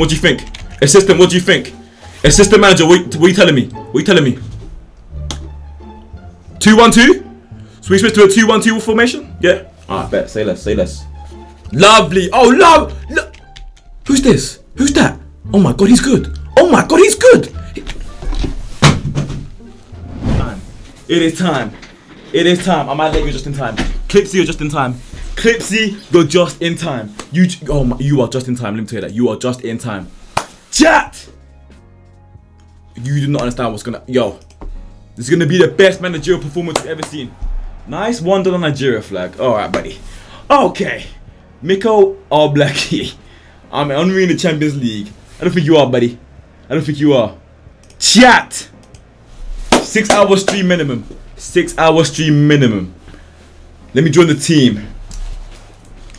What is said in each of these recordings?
What do you think? Assistant, what do you think? Assistant manager, what, what are you telling me? What are you telling me? 2 1 2? So we switch to a 2 1 2 formation? Yeah? Ah, Alright, bet. Say less, say less. Lovely. Oh, love. Lo Who's this? Who's that? Oh my god, he's good. Oh my god, he's good. Time. It is time. It is time. I might let you just in time. Clipsy, you're just in time. Clipsy, you're just in time. You, oh my, you are just in time. Let me tell you that. You are just in time. Chat. You do not understand what's gonna. Yo, this is gonna be the best managerial performance you've ever seen. Nice one on Nigeria flag. All right, buddy. Okay, Miko Oblaki. I'm honoring the Champions League. I don't think you are, buddy. I don't think you are. Chat. Six hour stream minimum. Six hour stream minimum. Let me join the team.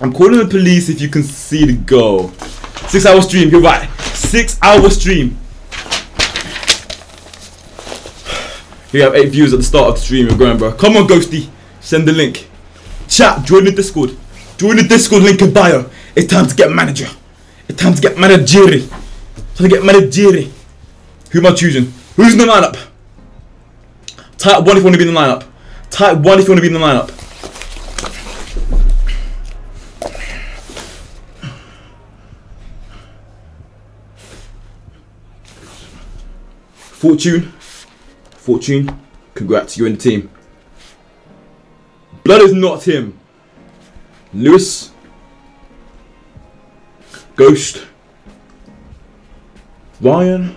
I'm calling the police if you can see the goal. Six hour stream, you're right. Six hour stream. We have eight views at the start of the stream. you're going, bro. Come on, Ghosty. Send the link. Chat, join the Discord. Join the Discord link in bio. It's time to get manager. It's time to get managerial. Time to get managerial. Who am I choosing? Who's in the lineup? Type 1 if you want to be in the lineup. Type 1 if you want to be in the lineup. Fortune. Fortune. Congrats, you're in the team. Blood is not him. Lewis. Ghost. Ryan.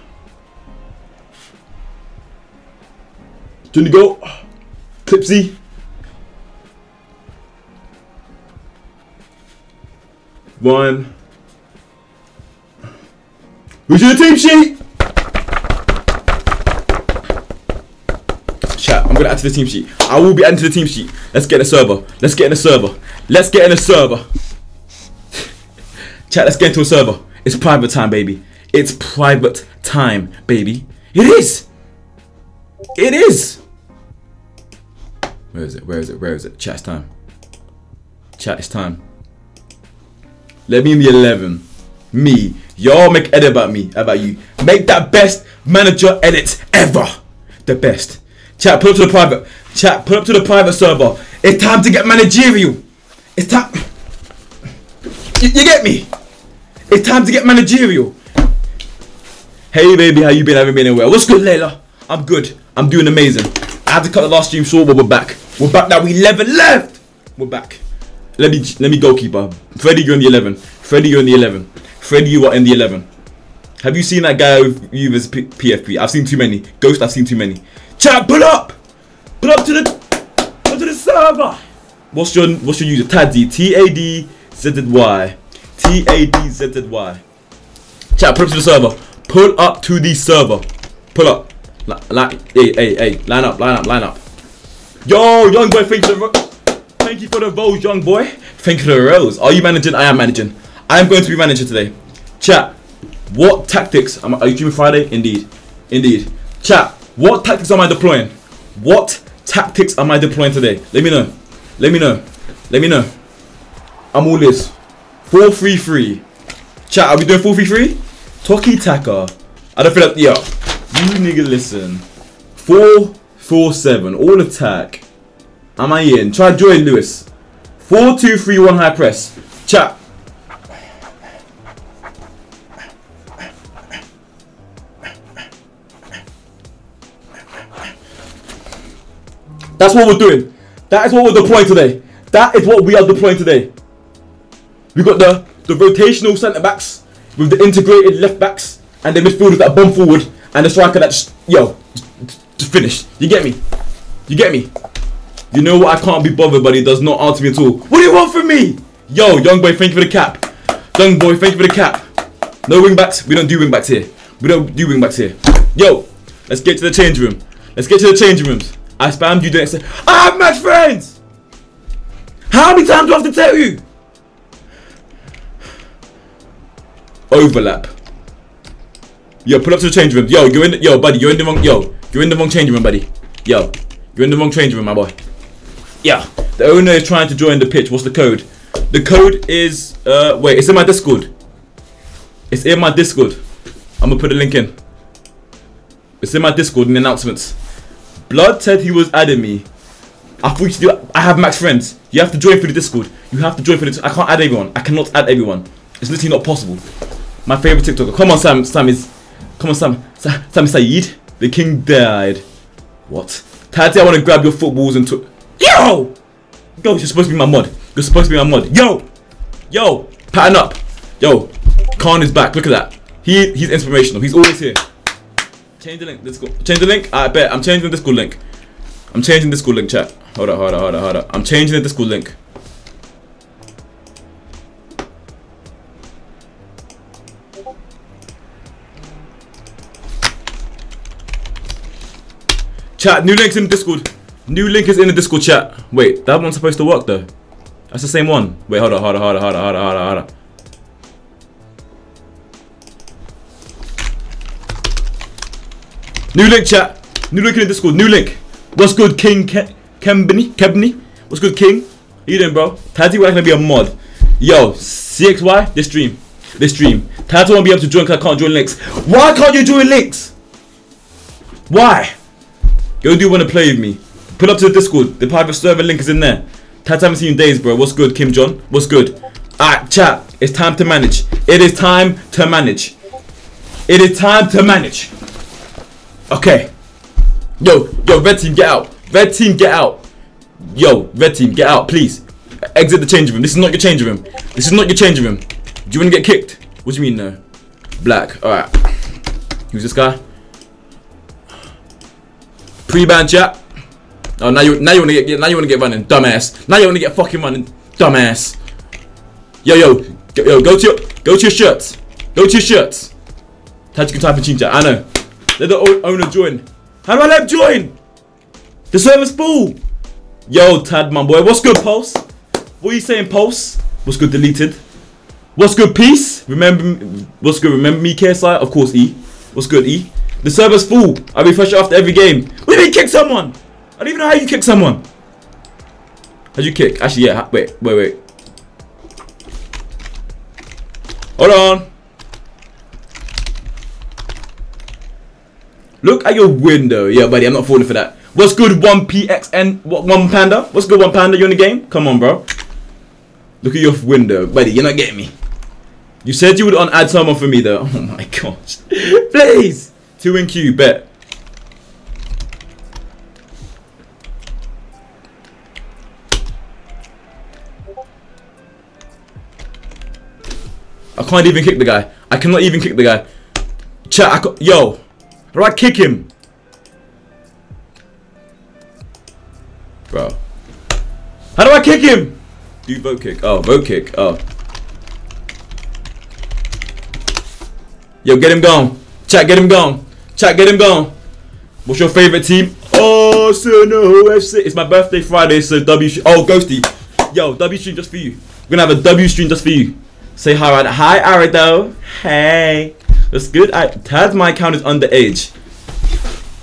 Go. Clipsy. Ryan. Who's in the team sheet? Chat, I'm gonna add to the team sheet. I will be adding to the team sheet. Let's get in a server. Let's get in a server. Let's get in a server. Chat, let's get into a server. It's private time, baby. It's private time, baby. It is. It is. Where is it? Where is it? Where is it? Chat's time. Chat, it's time. Let me in the 11. Me. Y'all make edit about me, about you. Make that best manager edit ever. The best. Chat, put up to the private. Chat, put up to the private server. It's time to get managerial. It's time. You, you get me? It's time to get managerial. Hey baby, how you been? Haven't been anywhere. What's good, Layla? I'm good. I'm doing amazing. I had to cut the last stream short, but we're back. We're back now. We 11 left. We're back. Let me let me goalkeeper. Freddy, you're in the 11. Freddy, you're in the 11. Freddy, you are in the 11. Have you seen that guy with you as PFP? I've seen too many. Ghost, I've seen too many. Chat, pull up. Pull up to the pull to the server. What's your what's your user? Tadzy. T A D Z Y. T A D Z Y. Chat, pull up to the server. Pull up to the server. Pull up. Li- li- hey, hey, hey. Line up, line up, line up. Yo, young boy, thank you for the, thank you for the votes, young boy. Thank you for the rose. Are you managing? I am managing. I am going to be manager today. Chat, what tactics am I, are you streaming Friday? Indeed, indeed. Chat, what tactics am I deploying? What tactics am I deploying today? Let me know. Let me know. Let me know. I'm all this. Four three three. Chat, are we doing four three three? Toki Taka. I don't feel like yo. You nigga listen. Four four seven. All attack. Am I in? Try join Lewis. Four two three one high press. Chat. That's what we're doing. That is what we're deploying today. That is what we are deploying today. We got the the rotational centre backs with the integrated left backs and the midfielders that bomb forward and the striker that just yo just, finish. You get me? You get me? You know what? I can't be bothered, but he does not answer me at all. What do you want from me? Yo, young boy, thank you for the cap. Young boy, thank you for the cap. No wing backs. We don't do wing backs here. We don't do wing backs here. Yo, let's get to the change room. Let's get to the change rooms. I spammed you. Say I have match friends. How many times do I have to tell you? Overlap. Yo, pull up to the change room. Yo, you're in. Yo, buddy, you're in the wrong. Yo, you're in the wrong change room, buddy. Yo, you're in the wrong change room, my boy. Yeah, the owner is trying to join the pitch. What's the code? The code is. Uh, wait, it's in my Discord. It's in my Discord. I'm gonna put a link in. It's in my Discord in the announcements. Blood said he was adding me. I thought you do. I have max friends. You have to join for the Discord. You have to join for the. I can't add everyone. I cannot add everyone. It's literally not possible. My favorite TikToker. Come on, Sam. Sam is. Come on, Sam. Sam, Sam Saeed. The king died. What? Tati, I want to grab your footballs and. Yo! Yo, you're supposed to be my mod. You're supposed to be my mod. Yo! Yo! Pattern up. Yo. Khan is back. Look at that. He he's inspirational. He's always here. Change the link. Let's go. Change the link. I bet. I'm changing the Discord link. I'm changing the Discord link, chat. Hold on, hold on, hold on, hold on. I'm changing the Discord link. Chat, new link's in the Discord. New link is in the Discord chat. Wait, that one's supposed to work though. That's the same one. Wait, hold on, hold on, hold on, hold on, hold on, hold on, New link chat. New link in the Discord. New link. What's good, King Ke Kembney? Kebney? What's good, King? How you doing, bro? Tati, we're gonna be a mod. Yo, CXY, this stream. This stream. Tati won't be able to join because I can't join links. Why can't you join links? Why? Yo, do you want to play with me? Pull up to the Discord. The private server link is in there. Tati, haven't seen you days, bro. What's good, Kim John? What's good? Alright, chat. It's time to manage. It is time to manage. It is time to manage. Okay. Yo, yo, red team, get out. Red team, get out. Yo, red team, get out, please. Exit the change room. This is not your change room. This is not your change room. Do you want to get kicked? What do you mean, no? Black. All right. Who's this guy? Pre-ban chat. Oh, now you now you want to get now you want to get running, dumbass. Now you want to get fucking running, dumbass. Yo, yo, yo, go to your go to your shirts. Go to your shirts. Can type in team chat? I know. Let the owner join. How do I let join? The service full. Yo, Tad, my boy. What's good, Pulse? What are you saying, Pulse? What's good, deleted? What's good, Peace? Remember, what's good? Remember me, KSI? Of course, E. What's good, E? The server's full. I refresh it after every game. What do you mean, kick someone? I don't even know how you kick someone. How'd you kick? Actually, yeah. Wait, wait, wait. Hold on. Look at your window. Yeah, buddy, I'm not falling for that. What's good, 1PXN? What, 1 Panda? What's good, 1 Panda? You in the game? Come on, bro. Look at your window. Buddy, you're not getting me. You said you would on add someone for me, though. Oh my gosh. Please. 2 in Q, bet. I can't even kick the guy. I cannot even kick the guy. Chat, yo. Do I kick him? Bro. How do I kick him? Do vote kick. Oh, vote kick. Oh. Yo, get him gone. Chat, get him gone. Chat, get him gone. What's your favorite team? Oh, so no, FC. It's my birthday Friday, so W. Oh, Ghosty. Yo, W stream just for you. We're gonna have a W stream just for you. Say hi, right? Hi, Arido. Hey. That's good. I, Tad's my account is underage.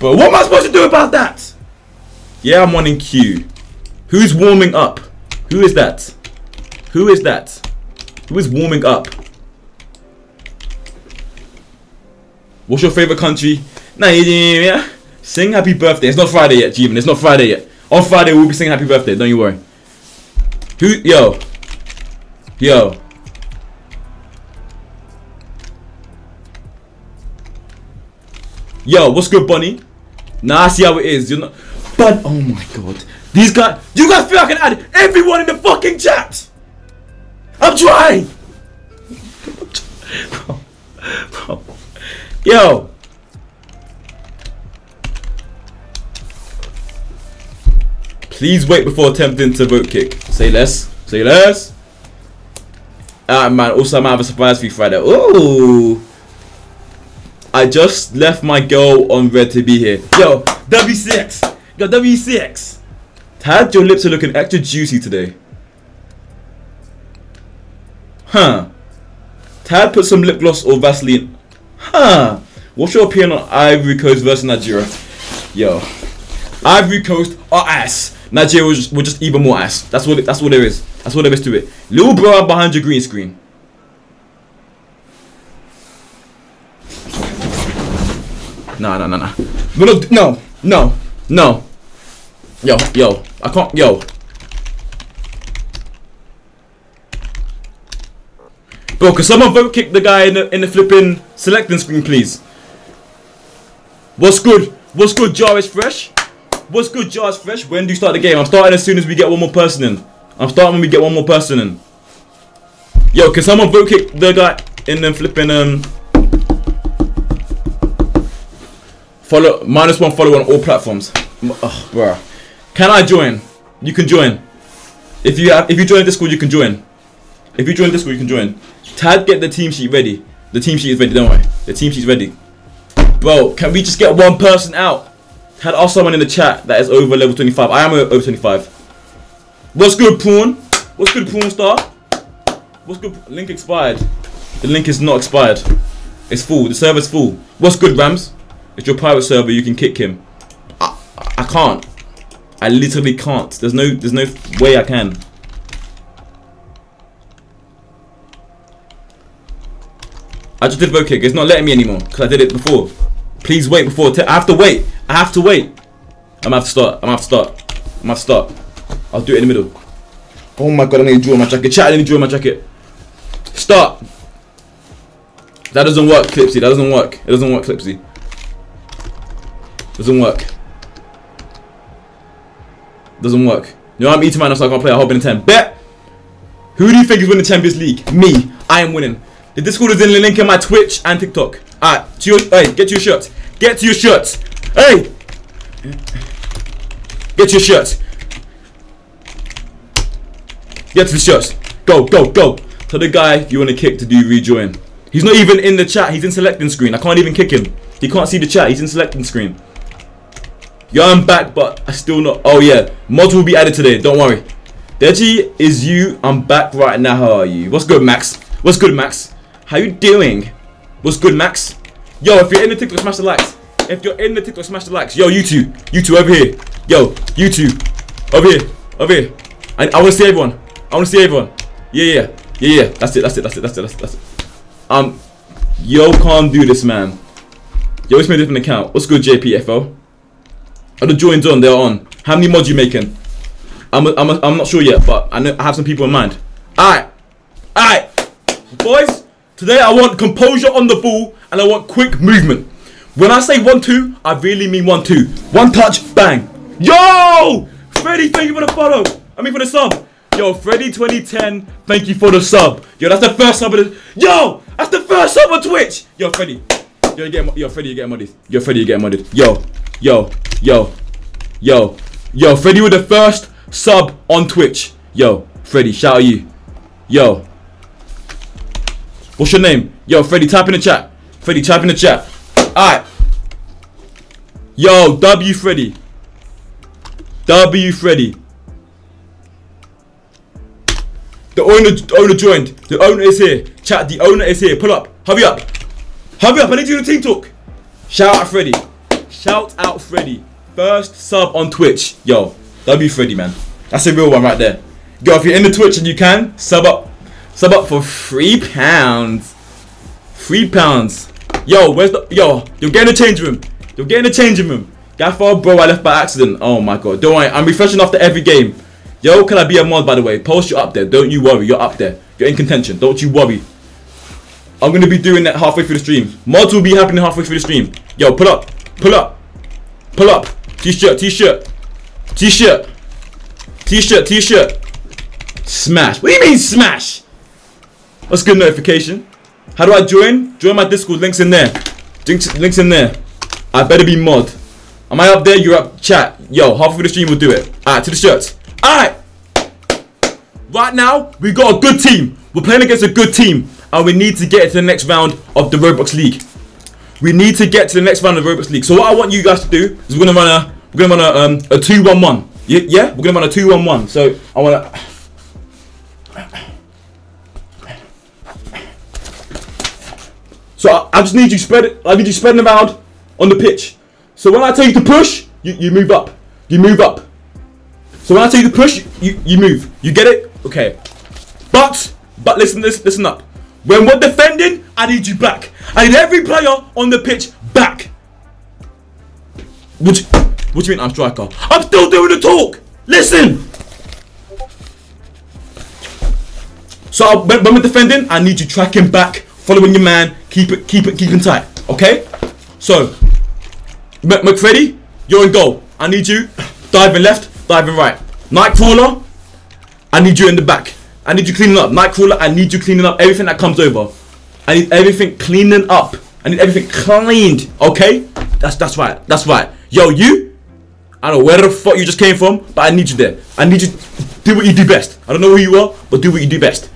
But what am I supposed to do about that? Yeah, I'm one in queue. Who's warming up? Who is that? Who is that? Who is warming up? What's your favorite country? Nigeria. Sing happy birthday. It's not Friday yet, Jeevan. It's not Friday yet. On Friday, we'll be singing happy birthday. Don't you worry. Who? Yo. Yo. Yo, what's good, Bunny? Nah, I see how it is. You're not. But oh my god, these guys. You guys feel I can add everyone in the fucking chat. I'm trying. Yo. Please wait before attempting to vote kick. Say less. Say less. Ah man, also I might have a surprise for you Friday. Ooh. I just left my girl on red to be here. Yo, W6. Yo, W6. Tad, your lips are looking extra juicy today. Huh. Tad put some lip gloss or Vaseline. Huh. What's your opinion on Ivory Coast versus Nigeria? Yo. Ivory Coast are ass. Nigeria was just, just even more ass. That's what it, that's what there is. That's what there is to it. Little bro behind your green screen. No, no, no, no. We're no, no, no. Yo, yo, I can't, yo. Bro, can someone vote kick the guy in the in the flipping selecting screen, please? What's good? What's good, Jar is fresh? What's good, Jar is fresh? When do you start the game? I'm starting as soon as we get one more person in. I'm starting when we get one more person in. Yo, can someone vote kick the guy in the flipping um follow minus one follow on all platforms? Oh, bro. Can I join? You can join. If you have, if you join Discord, you can join. If you join Discord, you can join. Tad, get the team sheet ready. The team sheet is ready. Don't worry. The team sheet's ready. Bro, can we just get one person out? Had asked someone in the chat that is over level 25. I am over 25. What's good, Prawn? What's good, Prawn Star? What's good? Link expired. The link is not expired. It's full. The server's full. What's good, Rams? It's your private server. You can kick him. I, I can't. I literally can't. There's no there's no way I can. I just did vote kick. It's not letting me anymore because I did it before. Please wait before. I have to wait. I have to wait. I'm gonna have to start. I'm gonna have to start. I'm gonna have to start. I'll do it in the middle. Oh my god, I need to draw my jacket. Chat, I need to draw my jacket. Start. That doesn't work, Clipsy. That doesn't work. It doesn't work, Clipsy. Doesn't work. Doesn't work. You know I'm eating now, so I can't play a Hobbit in 10. Bet! Who do you think is winning the Champions League? Me. I am winning. The Discord is in the link in my Twitch and TikTok. Alright, to your, hey, get to your shirts. Get to your shirts. Hey! Get your shirts. Get to the shirts. Go, go, go. Tell the guy you want to kick to do rejoin. He's not even in the chat. He's in selecting screen. I can't even kick him. He can't see the chat. He's in selecting screen. Yeah, I'm back, but I still not. Oh yeah, mods will be added today. Don't worry. Deji is you. I'm back right now. How are you? What's good, Max? What's good, Max? How you doing? What's good, Max? Yo, if you're in the TikTok, smash the likes. If you're in the TikTok, smash the likes. Yo, you two, you two over here. Yo, you two, over here, over here. I, I want to see everyone. I want to see everyone. Yeah, yeah, yeah, yeah. That's it. That's it. That's it. That's it. That's it. That's it. Um, yo, can't do this, man. Yo, it's my different account. What's good, JPFO? Are the joins on? They're on. How many mods you making? I'm, a, I'm, a, I'm not sure yet, but I know I have some people in mind. Alright. Alright. Boys, today I want composure on the ball and I want quick movement. When I say 1-2, I really mean 1-2. One touch, bang. Yo! Freddy, thank you for the follow. I mean for the sub. Yo, Freddy 2010, thank you for the sub. Yo, that's the first sub of the... Yo! That's the first sub on Twitch! Yo, Freddy. Yo, you get, yo, Freddy, you get modded. Yo, Freddy, you get modded. Yo, yo, Yo, yo, yo, Freddy with the first sub on Twitch. Yo, Freddy, shout out you. Yo. What's your name? Yo, Freddy, type in the chat. Freddy, type in the chat. Alright. Yo, W Freddy. W Freddy. The owner, the owner joined. The owner is here. Chat, the owner is here. Pull up. Hurry up. Hurry up. I need you to team talk. Shout out Freddy. Shout out Freddy. First sub on Twitch. Yo, That be Freddy, man. That's a real one right there. Yo, if you're in the Twitch and you can, sub up. Sub up for three pounds. Three pounds. Yo, where's the yo? You're getting a change room. You're getting a changing room. Gaffer, bro, I left by accident. Oh my god. Don't worry, I'm refreshing after every game. Yo, can I be a mod by the way? Post you up there. Don't you worry, you're up there. You're in contention. Don't you worry. I'm gonna be doing that halfway through the stream. Mods will be happening halfway through the stream. Yo, put up. Pull up. Pull up. T-shirt, t-shirt. T-shirt. T-shirt, t-shirt. Smash. What do you mean smash? What's good notification? How do I join? Join my Discord. Links in there. Links, links in there. I better be mod. Am I up there? You're up. Chat. Yo, half of the stream will do it. Alright, to the shirts. Alright. Right now, we got a good team. We're playing against a good team. And we need to get to the next round of the Roblox League. We need to get to the next round of Roblox League. So what I want you guys to do is we're gonna run a we're gonna run a um a two one one. Yeah, yeah, we're gonna run a two one one. So I wanna. So I, I just need you spread it. I need you spreading around on the pitch. So when I tell you to push, you, you move up. You move up. So when I tell you to push, you, you move. You get it? Okay. But but listen this listen up. When we're defending, I need you back. I need every player on the pitch back. What what do you mean I'm striker? I'm still doing the talk. Listen. So when, we're defending, I need you tracking back, following your man, keep it, keep it, keeping tight. Okay. So M- McFreddy, you're in goal. I need you diving left, diving right. Nightcrawler, I need you in the back. I need you cleaning up. Nightcrawler, I need you cleaning up everything that comes over. I need everything cleaning up. I need everything cleaned. Okay? That's that's right. That's right. Yo, you. I don't know where the fuck you just came from, but I need you there. I need you do what you do best. I don't know who you are, but do what you do best.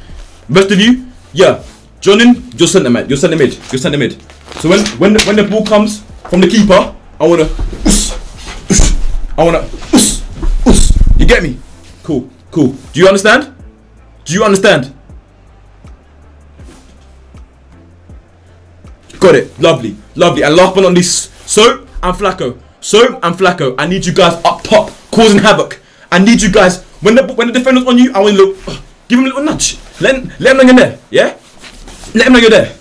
Rest of you, yeah. Jonin, you're centre mid. You're centre mid. You're centre mid. So when when the, when the ball comes from the keeper, I wanna. I wanna. You get me? Cool. Cool. Do you understand? Do you understand? Got it. Lovely. Lovely. And last but not least, Soap and Flacco. Soap and Flacco. I need you guys up top, causing havoc. I need you guys when the when the defender's on you. I want to look. Give him a little nudge. Let let him know you're there. Yeah. Let him know you're there.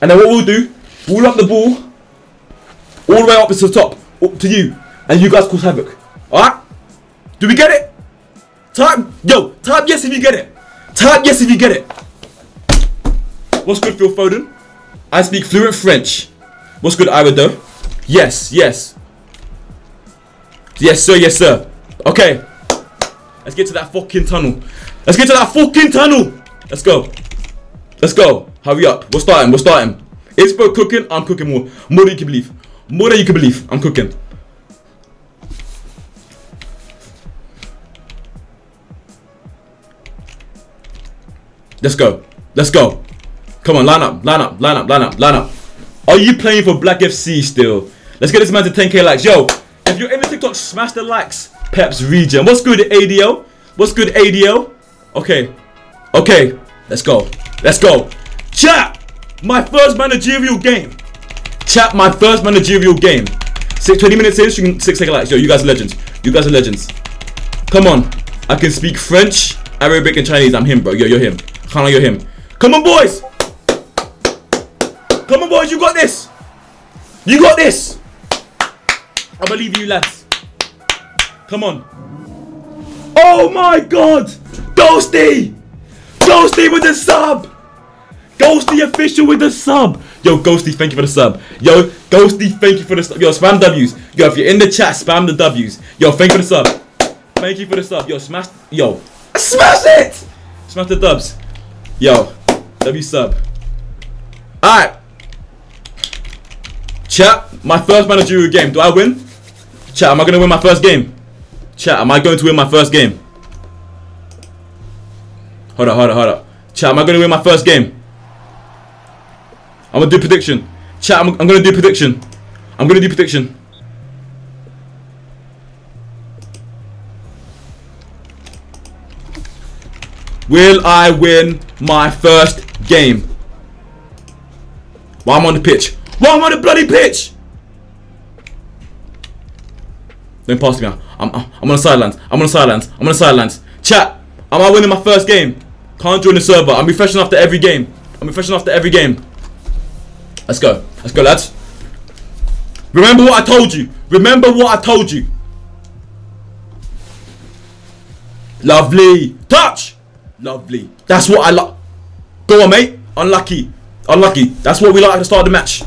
And then what we'll do, we'll up the ball all the way up to the top, up to you, and you guys cause havoc. Alright? Do we get it? Type, yo, type yes if you get it. Type yes if you get it. What's good, Phil Foden? I speak fluent French. What's good, though? Yes, yes. Yes, sir, yes, sir. Okay. Let's get to that fucking tunnel. Let's get to that fucking tunnel. Let's go. Let's go. Hurry up. We're starting. We're starting. It's for cooking. I'm cooking more. More than you can believe. More than you can believe. I'm cooking. Let's go. Let's go. Come on, line up, line up, line up, line up, line up. Are you playing for Black FC still? Let's get this man to 10k likes. Yo, if you're in the TikTok, smash the likes. Peps region. What's good, ADL? What's good, ADL? Okay. Okay. Let's go. Let's go. Chat! My first managerial game. Chat, my first managerial game. Six, 20 minutes in, stream, six second likes. Yo, you guys are legends. You guys are legends. Come on. I can speak French, Arabic, and Chinese. I'm him, bro. Yo, you're him. Kana, you're him. Come on, boys. Come on, boys. You got this. You got this. I believe you, lads. Come on. Oh my God. Ghosty. Ghosty with the sub. Ghosty official with the sub. Yo, Ghosty, thank you for the sub. Yo, Ghosty, thank you for the sub. Yo, spam W's. Yo, if you're in the chat, spam the W's. Yo, thank you for the sub. Thank you for the sub. Yo, smash. Yo, smash it. Smash the dubs. Yo, W sub. Alright. Chat, my first managerial game. Do I win? Chat, am I going to win my first game? Chat, am I going to win my first game? Hold up, hold up, hold up. Chat, am I going to win my first game? I'm going to do prediction. Chat, I'm, I'm going to do prediction. I'm going to do prediction. Will I win my first game? While I'm on the pitch. While I'm on the bloody pitch! Don't pass me out. I'm, I'm, I'm on the sidelines. I'm on the sidelines. I'm on the sidelines. Chat, am I winning my first game? Can't join the server. I'm refreshing after every game. I'm refreshing after every game. Let's go. Let's go, lads. Remember what I told you. Remember what I told you. Lovely. Touch. Lovely. That's what I like. Go on, mate. Unlucky. Unlucky. That's what we like at the start of the match.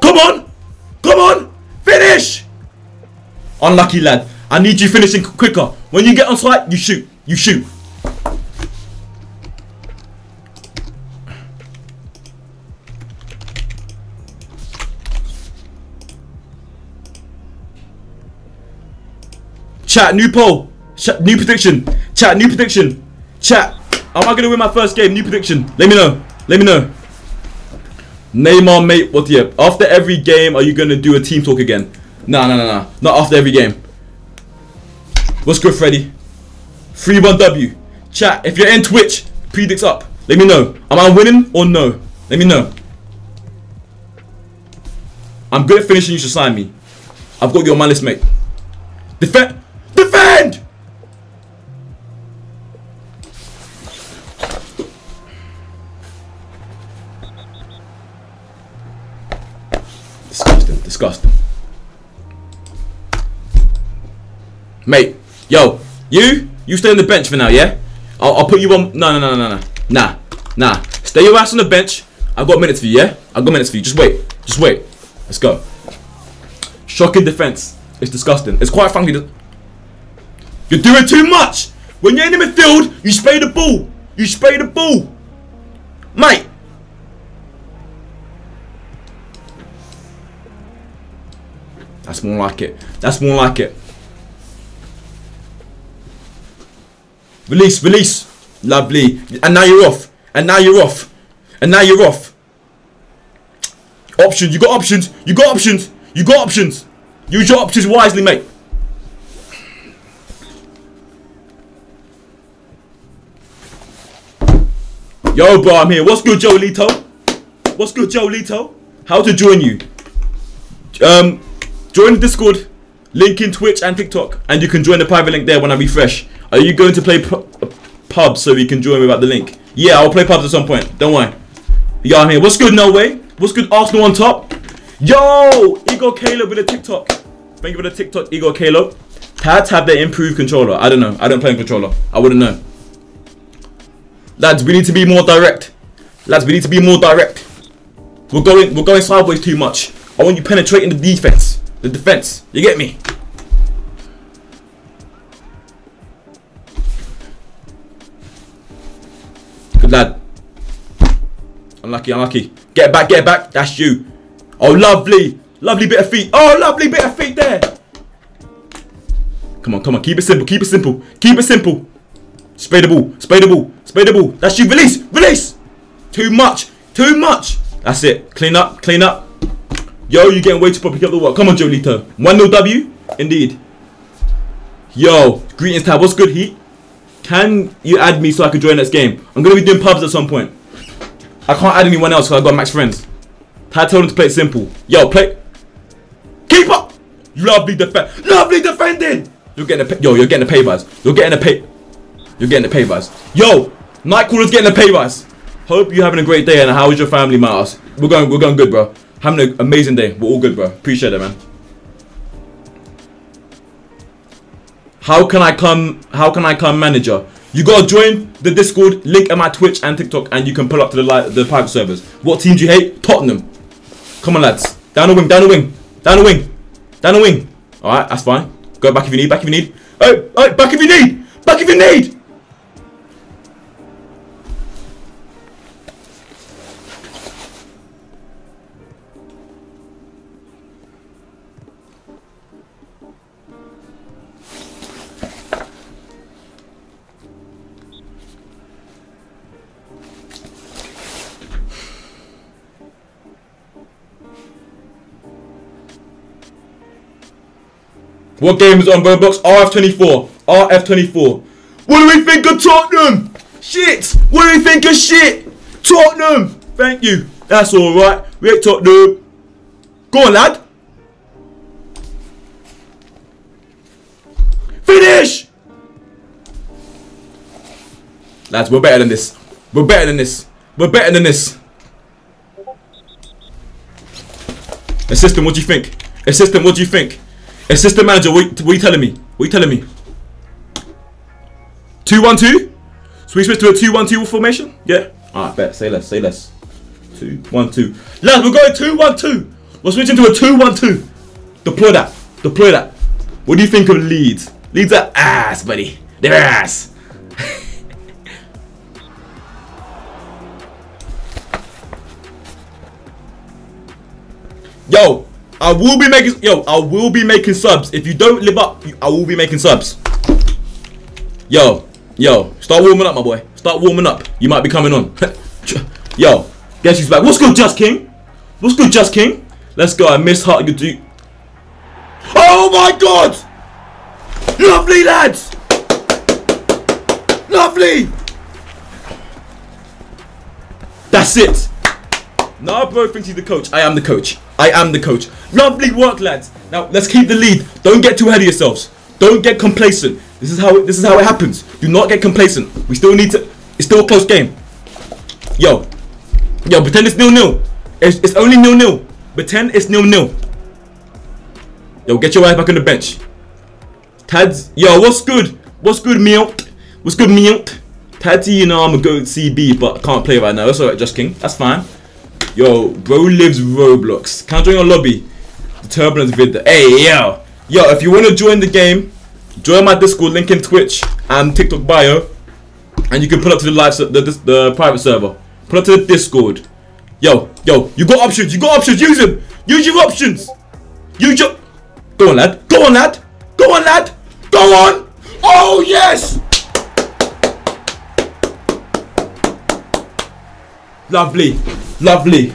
Come on. Come on. Finish. Unlucky, lad. I need you finishing quicker. When you get on site, you shoot. You shoot. Chat, new poll. Chat, new prediction. Chat, new prediction. Chat, am I gonna win my first game? New prediction. Let me know. Let me know. Neymar, mate, what yeah? After every game, are you gonna do a team talk again? Nah, nah, nah, nah. Not after every game. What's good, Freddy? 3-1W. Chat, if you're in Twitch, predicts up. Let me know. Am I winning or no? Let me know. I'm good at finishing, you should sign me. I've got your on mate. Defend! Defend! Disgusting. Mate, yo, you, you stay on the bench for now, yeah? I'll, I'll put you on. No, no, no, no, no, nah, nah. Stay your ass on the bench. I've got minutes for you, yeah? I've got minutes for you. Just wait, just wait. Let's go. Shocking defense. It's disgusting. It's quite frankly. You're doing too much. When you're in the midfield, you spray the ball. You spray the ball, mate. That's more like it. That's more like it. Release, release. Lovely. And now you're off. And now you're off. And now you're off. Options. You got options. You got options. You got options. Use your options wisely, mate. Yo, bro, I'm here. What's good, Joe Lito? What's good, Joe Lito? How to join you? Um, join the Discord, link in Twitch and TikTok, and you can join the private link there when I refresh. Are you going to play pubs so you can join without the link? Yeah, I'll play pubs at some point. Don't worry. I'm here. What's good, No Way? What's good, Arsenal on top? Yo, Igor Caleb with a TikTok. Thank you for the TikTok, Igor Caleb. Pads have the improved controller. I don't know. I don't play controller. I wouldn't know. Lads, we need to be more direct. Lads, we need to be more direct. We're going we're going sideways too much. I want you penetrating the defense. The defense. You get me? Good lad. Unlucky, unlucky. Get back, get back. That's you. Oh, lovely. Lovely bit of feet. Oh, lovely bit of feet there. Come on, come on. Keep it simple. Keep it simple. Keep it simple. Spray the ball. Spray the ball. Spray the ball. That's you. Release. Release. Too much. Too much. That's it. Clean up. Clean up. Yo, you're getting way too popular. the world. Come on, Jolito. 1 0 W. Indeed. Yo. Greetings, Tab. What's good, Heat? Can you add me so I can join this game? I'm going to be doing pubs at some point. I can't add anyone else because i got max friends. Tad told him to play it simple. Yo, play. Keep up. Lovely defend. Lovely defending. You're getting a pay. Yo, you're getting a pay rise. You're getting a pay. You're getting a pay rise. Yo, Nightcrawler's getting a pay rise. Hope you're having a great day and how is your family, Miles? We're going, we're going good, bro. Having an amazing day. We're all good, bro. Appreciate it, man. How can I come? How can I come, manager? You gotta join the Discord link at my Twitch and TikTok, and you can pull up to the li- the private servers. What team do you hate? Tottenham. Come on, lads. Down the wing. Down the wing. Down the wing. Down the wing. All right, that's fine. Go back if you need. Back if you need. Hey, hey, back if you need. Back if you need. What game is on Roblox? RF24. RF24. What do we think of Tottenham? Shit. What do we think of shit? Tottenham. Thank you. That's alright. We hate Tottenham. Go on, lad. Finish! Lads, we're better than this. We're better than this. We're better than this. Assistant, what do you think? Assistant, what do you think? Assistant manager, what, what are you telling me? What are you telling me? 2 1 2? So we switch to a 2 1 2 formation? Yeah? Alright, bet. Say less, say less. 2 1 2. Lads, we're going 2 1 2. We're switching to a 2 1 2. Deploy that. Deploy that. What do you think of Leeds? Leeds are ass, buddy. They're ass. Yo, I will be making yo, I will be making subs. If you don't live up, I will be making subs. Yo, yo, start warming up, my boy. Start warming up. You might be coming on. yo, guess who's back? What's good, Just King? What's good, Just King? Let's go. I miss how you do. Oh my god! Lovely lads! Lovely! That's it. Now bro thinks he's the coach. I am the coach. I am the coach. Lovely work, lads. Now let's keep the lead. Don't get too ahead of yourselves. Don't get complacent. This is how it, this is how it happens. Do not get complacent. We still need to. It's still a close game. Yo, yo, pretend it's nil nil. It's, it's only nil nil. Pretend it's nil nil. Yo, get your ass back on the bench. Tads, yo, what's good? What's good, Milt? What's good, Milt? Tadzy, you know I'm a go CB, but I can't play right now. That's alright, Just King. That's fine. Yo, bro lives Roblox. Can I join your lobby? The Turbulence vid. Hey, yo. Yo, if you want to join the game, join my Discord, link in Twitch and TikTok bio. And you can put up to the live, the, the, the private server. Put up to the Discord. Yo, yo, you got options, you got options, use them. Use your options. Use your... Go on, lad. Go on, lad. Go on, lad. Go on. Oh, yes. Lovely. Lovely.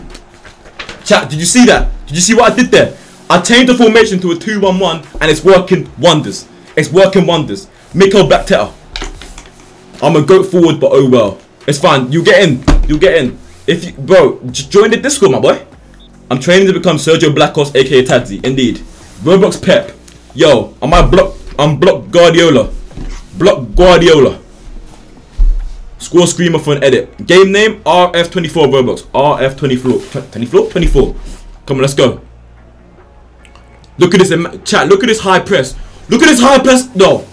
Chat, did you see that? Did you see what I did there? I changed the formation to a 2-1-1 and it's working wonders. It's working wonders. Mikel Bacteta. I'm a goat forward, but oh well. It's fine. You get in. You get in. If you, bro, join the Discord, my boy. I'm training to become Sergio Blackos, aka Tadzy. Indeed. Roblox Pep. Yo, I block. I'm block Guardiola. Block Guardiola. Score screamer for an edit. Game name RF24 Roblox. RF24. 24? 24. Come on, let's go. Look at this chat. Look at this high press. Look at this high press. No.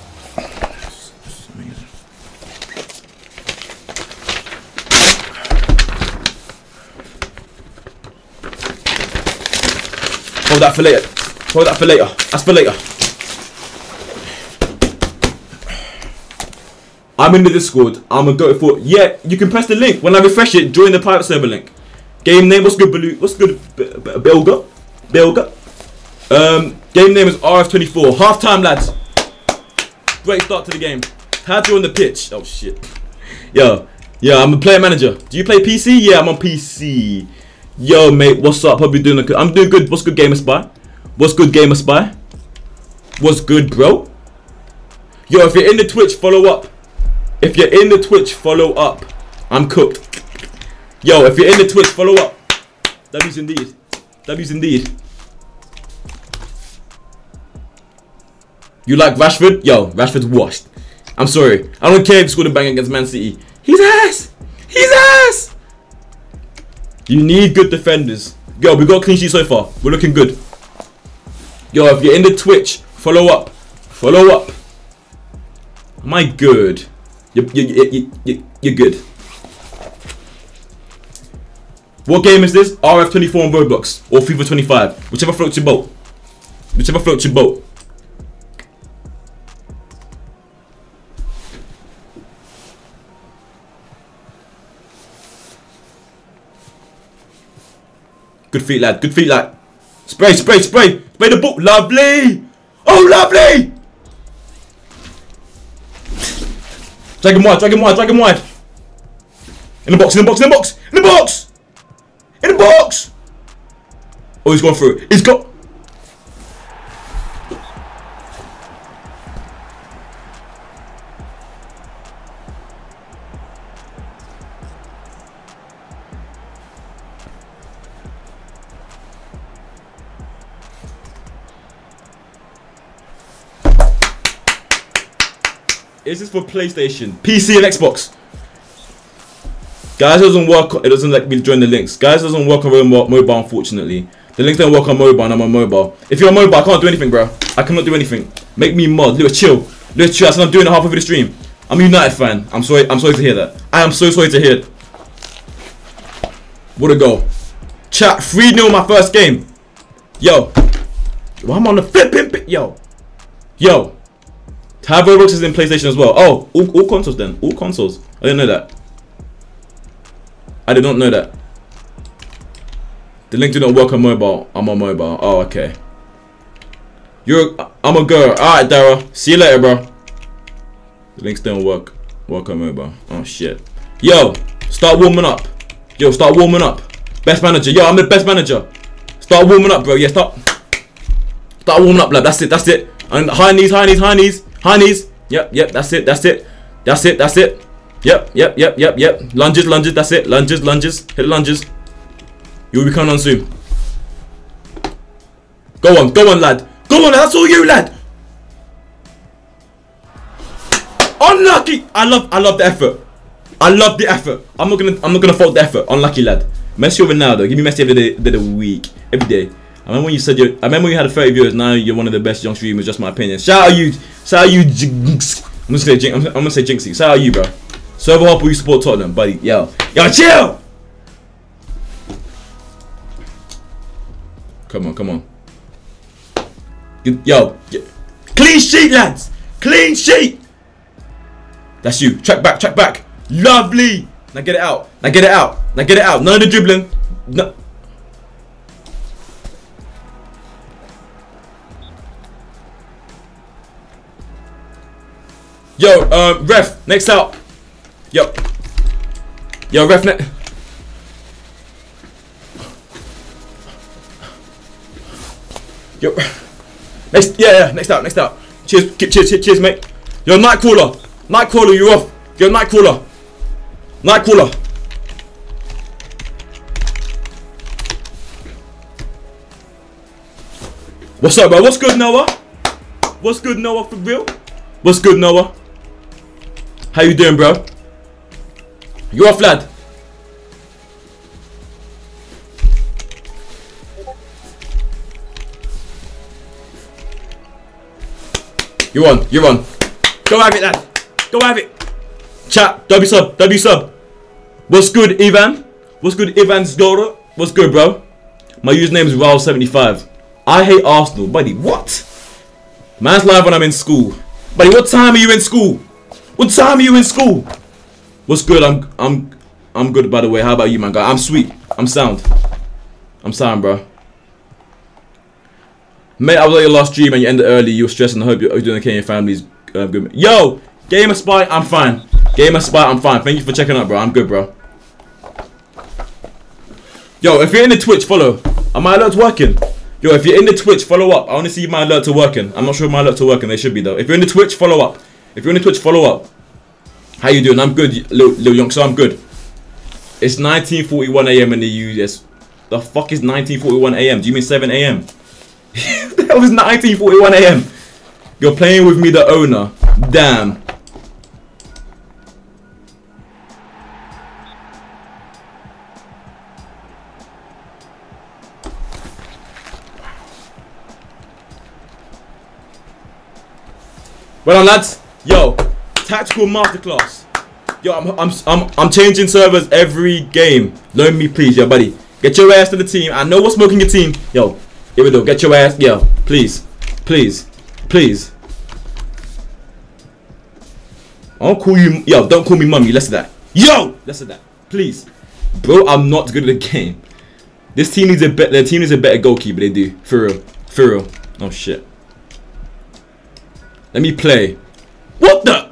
Hold that for later. Hold that for later. That's for later. I'm in the Discord. I'm gonna go for yeah. You can press the link when I refresh it. Join the private server link. Game name. What's good, Baloo? What's good, Belga? Belga. Um, game name is RF24. Half time, lads. Great start to the game. How you on the pitch? Oh shit. Yo, yeah, I'm a player manager. Do you play PC? Yeah, I'm on PC. Yo, mate, what's up? Hope you're doing good. I'm doing good. What's good, Gamer Spy? What's good, Gamer Spy? What's good, bro? Yo, if you're in the Twitch, follow up. If you're in the Twitch, follow up. I'm cooked. Yo, if you're in the Twitch, follow up. W's indeed. W's indeed. You like Rashford? Yo, Rashford's washed. I'm sorry. I don't care if he scored a bang against Man City. He's ass. He's ass. You need good defenders. Yo, we got clean sheet so far. We're looking good. Yo, if you're in the Twitch, follow up. Follow up. Am I good? You're, you're, you're, you're, you're good. What game is this? RF24 on Roblox or FIFA 25. Whichever floats your boat. Whichever floats your boat. Good feet, lad. Good feet, lad. Spray, spray, spray. Spray the book. Lovely. Oh, lovely. Drag him wide, drag him wide, drag him wide. In the box, in the box, in the box, in the box. In the box. Oh, he's gone through. He's got. Is this for PlayStation, PC, and Xbox? Guys, it doesn't work. It doesn't let me join the links. Guys, it doesn't work on mobile, unfortunately. The links don't work on mobile, and I'm on mobile. If you're on mobile, I can't do anything, bro. I cannot do anything. Make me mod. Lewis, chill. Lewis, chill. I'm doing half of the stream. I'm a United fan. I'm sorry. I'm sorry to hear that. I am so sorry to hear. What a goal. Chat 3 0 my first game. Yo. I'm on the flipping. Yo. Yo. Have Roblox is in PlayStation as well. Oh, all, all consoles then. All consoles. I didn't know that. I did not know that. The link did not work on mobile. I'm on mobile. Oh, okay. You're. I'm a girl. All right, Dara. See you later, bro. The links don't work. Work on mobile. Oh shit. Yo, start warming up. Yo, start warming up. Best manager. Yo, I'm the best manager. Start warming up, bro. Yeah, start. Start warming up, lad. That's it. That's it. And high knees, high knees, high knees. High knees. Yep, yep, that's it, that's it. That's it, that's it. Yep, yep, yep, yep, yep. Lunges, lunges, that's it. Lunges, lunges. Hit lunges. You'll be coming on soon. Go on, go on, lad. Go on, that's all you, lad. Unlucky. I love I love the effort. I love the effort. I'm not gonna I'm not gonna fault the effort. Unlucky lad. Messi or Ronaldo. Give me Messi every day, day of the week. Every day. I remember when you said you. I remember you had 30 viewers. Now you're one of the best young streamers. Just my opinion. Shout out you. Shout out you. Jinx. I'm gonna say Jinx. I'm, gonna say Jinxie. Shout out you, bro. So Server Hopper, you support Tottenham, buddy. Yo, yo, chill. Come on, come on. Yo, clean sheet, lads. Clean sheet. That's you. Track back, track back. Lovely. Now get it out. Now get it out. Now get it out. None of the dribbling. No. Yo, um, ref, next out. Yo. Yo, ref, next. Yo. Next, yeah, yeah, next out, next out. Cheers, cheers, cheers, cheers, mate. Yo, Nightcrawler. Nightcrawler, you're off. Yo, Nightcrawler. Nightcrawler. What's up, bro? What's good, Noah? What's good, Noah, for real? What's good, Noah? How you doing, bro? You off, lad? You're on, you're on. Go have it, lad. Go have it. Chat, W sub, W sub. What's good, Ivan? What's good, Ivan's daughter? What's good, bro? My username is Raul75. I hate Arsenal. Buddy, what? Man's live when I'm in school. Buddy, what time are you in school? What time are you in school? What's good? I'm I'm I'm good by the way. How about you, my Guy? I'm sweet. I'm sound. I'm sound, bro. Mate, I was at your last stream and you ended early. You were stressing. I hope you're doing okay. Your family's uh, good. Yo, Gamer Spy, I'm fine. Gamer Spy, I'm fine. Thank you for checking out, bro. I'm good, bro. Yo, if you're in the Twitch, follow. Are my alerts working? Yo, if you're in the Twitch, follow up. I want to see my alerts are working. I'm not sure my alerts are working. They should be, though. If you're in the Twitch, follow up. If you're on the Twitch, follow up. How you doing? I'm good, little young, so I'm good. It's 19.41 a.m. in the US. The fuck is 19.41 a.m.? Do you mean 7 a.m.? that was 1941 a.m. You're playing with me, the owner. Damn. Well done, lads. Yo, tactical masterclass. Yo, I'm, I'm, I'm, I'm changing servers every game. Learn me, please, yo, buddy. Get your ass to the team. I know what's smoking your team. Yo, here we go. Get your ass. Yo, please. Please. Please. I don't call you. Yo, don't call me mummy. Listen to that. Yo! Listen to that. Please. Bro, I'm not good at the game. This team needs a better. Their team needs a better goalkeeper. They do. For real. For real. Oh, shit. Let me play. What the?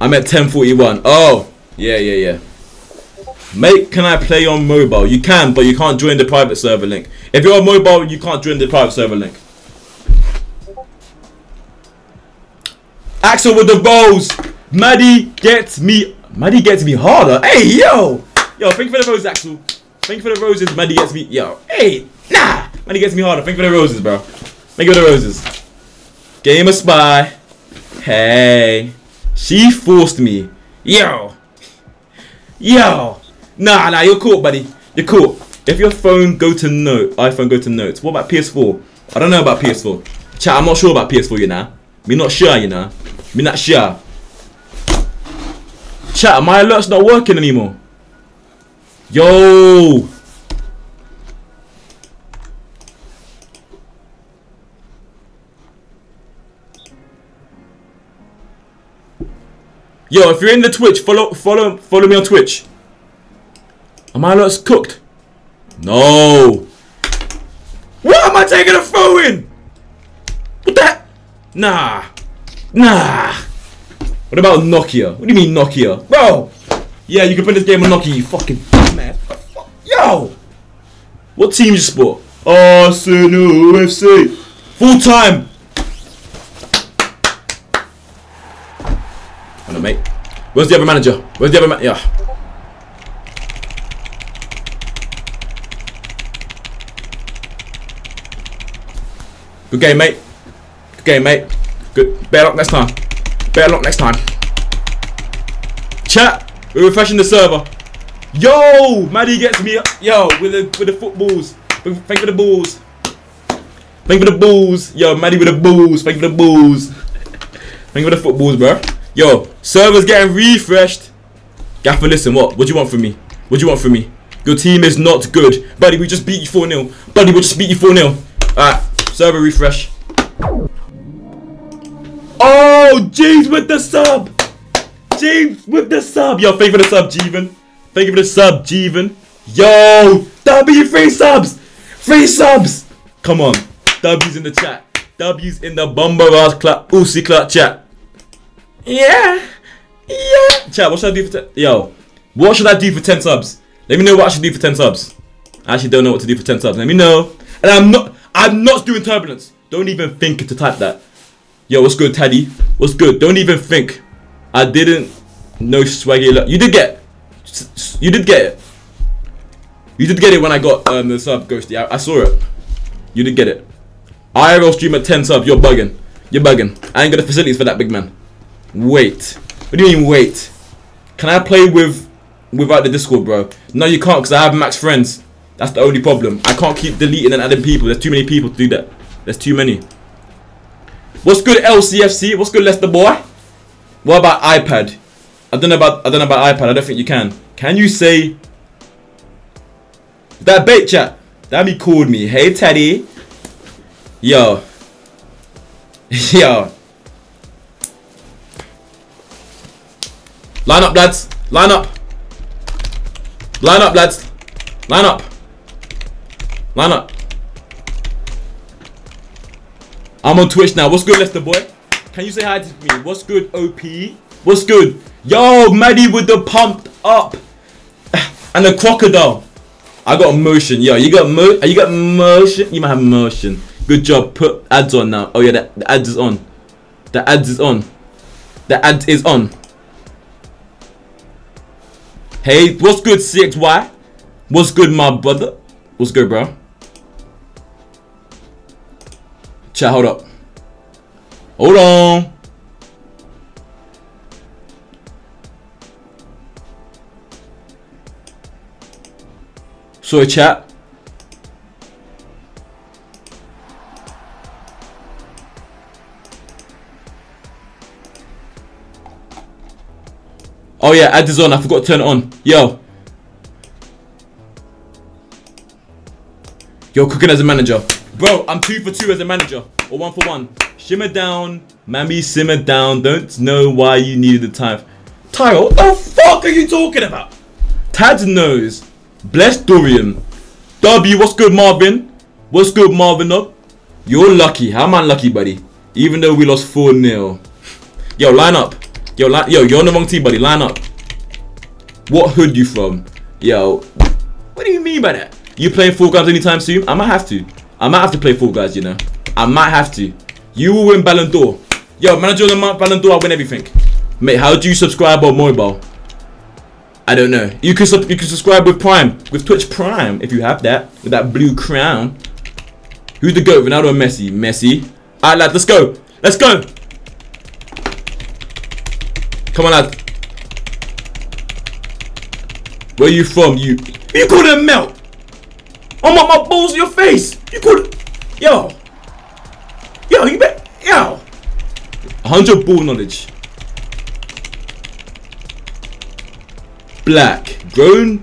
I'm at 1041. Oh. Yeah, yeah, yeah. Mate, can I play on mobile? You can, but you can't join the private server link. If you're on mobile, you can't join the private server link. Axel with the rolls. Maddie gets me. Maddie gets me harder. Hey, yo. Yo, thank you for the roses, Axel. Thank you for the roses. Maddie gets me. Yo, hey, nah. Maddie gets me harder. Thank you for the roses, bro. Thank you for the roses. Game of spy. Hey. She forced me. Yo. Yo. Nah, nah, you're cool, buddy. You're cool. If your phone go to note, iPhone go to notes. What about PS4? I don't know about PS4. Chat, I'm not sure about PS4, you know. Me not sure, you know. Me not sure. Chat, my alert's not working anymore. Yo. Yo, if you're in the Twitch, follow follow follow me on Twitch. Am I alerts cooked? No. What am I taking a throw in? What that? Nah. Nah. What about Nokia? What do you mean Nokia? Bro. Yeah, you can play this game on Nokia, you fucking man. Yo. What team you support? Arsenal FC. Full time. Mate. Where's the other manager? Where's the other man? Yeah. Good game, mate. Good game, mate. Good. Better luck next time. Better luck next time. Chat. We're refreshing the server. Yo, Maddie gets me. Yo, with the with the footballs. Thank for the balls. Thank for the balls. Yo, Maddie with the balls. Thank for the balls. Thank for the footballs, bro. Yo, server's getting refreshed. Gaffer, listen, what? What do you want from me? What do you want from me? Your team is not good. Buddy, we just beat you 4 0. Buddy, we just beat you 4 0. Alright, server refresh. Oh, James with the sub. James with the sub. Yo, thank you for the sub, Jeevan. Thank you for the sub, Jeevan. Yo, W three subs. Three subs. Come on. W's in the chat. W's in the Bumble ass clap. Uzi clap chat. Yeah. Yeah. Chat, what should I do for 10? Yo, what should I do for 10 subs? Let me know what I should do for 10 subs. I actually don't know what to do for 10 subs. Let me know. And I'm not I'm not doing turbulence. Don't even think to type that. Yo, what's good, Teddy? What's good? Don't even think. I didn't know swaggy. You did get. You did get it. You did get it when I got um, the sub, Ghosty. I, I saw it. You did get it. IRL stream at 10 subs. You're bugging. You're bugging. I ain't got the facilities for that, big man. Wait. What do you mean, wait? Can I play with without the Discord, bro? No, you can't because I have max friends. That's the only problem. I can't keep deleting and adding people. There's too many people to do that. There's too many. What's good, LCFC? What's good, Leicester boy? What about iPad? I don't know about I don't know about iPad. I don't think you can. Can you say that bait chat? That me called me. Hey Teddy. Yo. Yo. Line up, lads. Line up. Line up, lads. Line up. Line up. I'm on Twitch now. What's good, Leicester boy? Can you say hi to me? What's good, OP? What's good? Yo, Maddie with the pumped up and the crocodile. I got motion. Yo, you got mo. You got motion. You might have motion. Good job. Put ads on now. Oh yeah, the, the ads is on. The ads is on. The ads is on. Hey, what's good, CXY? What's good, my brother? What's good, bro? Chat, hold up. Hold on. Sorry, chat. Oh yeah, add this on. I forgot to turn it on. Yo. Yo, cooking as a manager. Bro, I'm two for two as a manager. Or one for one. Shimmer down. Mammy, simmer down. Don't know why you needed the time. Tyro, what the fuck are you talking about? Tad knows. Bless Dorian. W, what's good, Marvin? What's good, Marvin up? You're lucky. How am I lucky, buddy? Even though we lost 4-0. Yo, line up. Yo, yo, you're on the wrong team, buddy. Line up. What hood you from? Yo, what do you mean by that? You playing Fall Guys anytime soon? I might have to. I might have to play Fall Guys, you know. I might have to. You will win Ballon d'Or. Yo, manager of the month, Ballon d'Or, I win everything. Mate, how do you subscribe on mobile? I don't know. You can you can subscribe with Prime, with Twitch Prime, if you have that, with that blue crown. Who's the goat? Ronaldo or Messi? Messi. Alright, lads, let's go. Let's go. Come on, lad. Where you from? You you them melt? I'm on my balls in your face. You could, yo, yo, you bet, yo. 100 ball knowledge. Black, grown,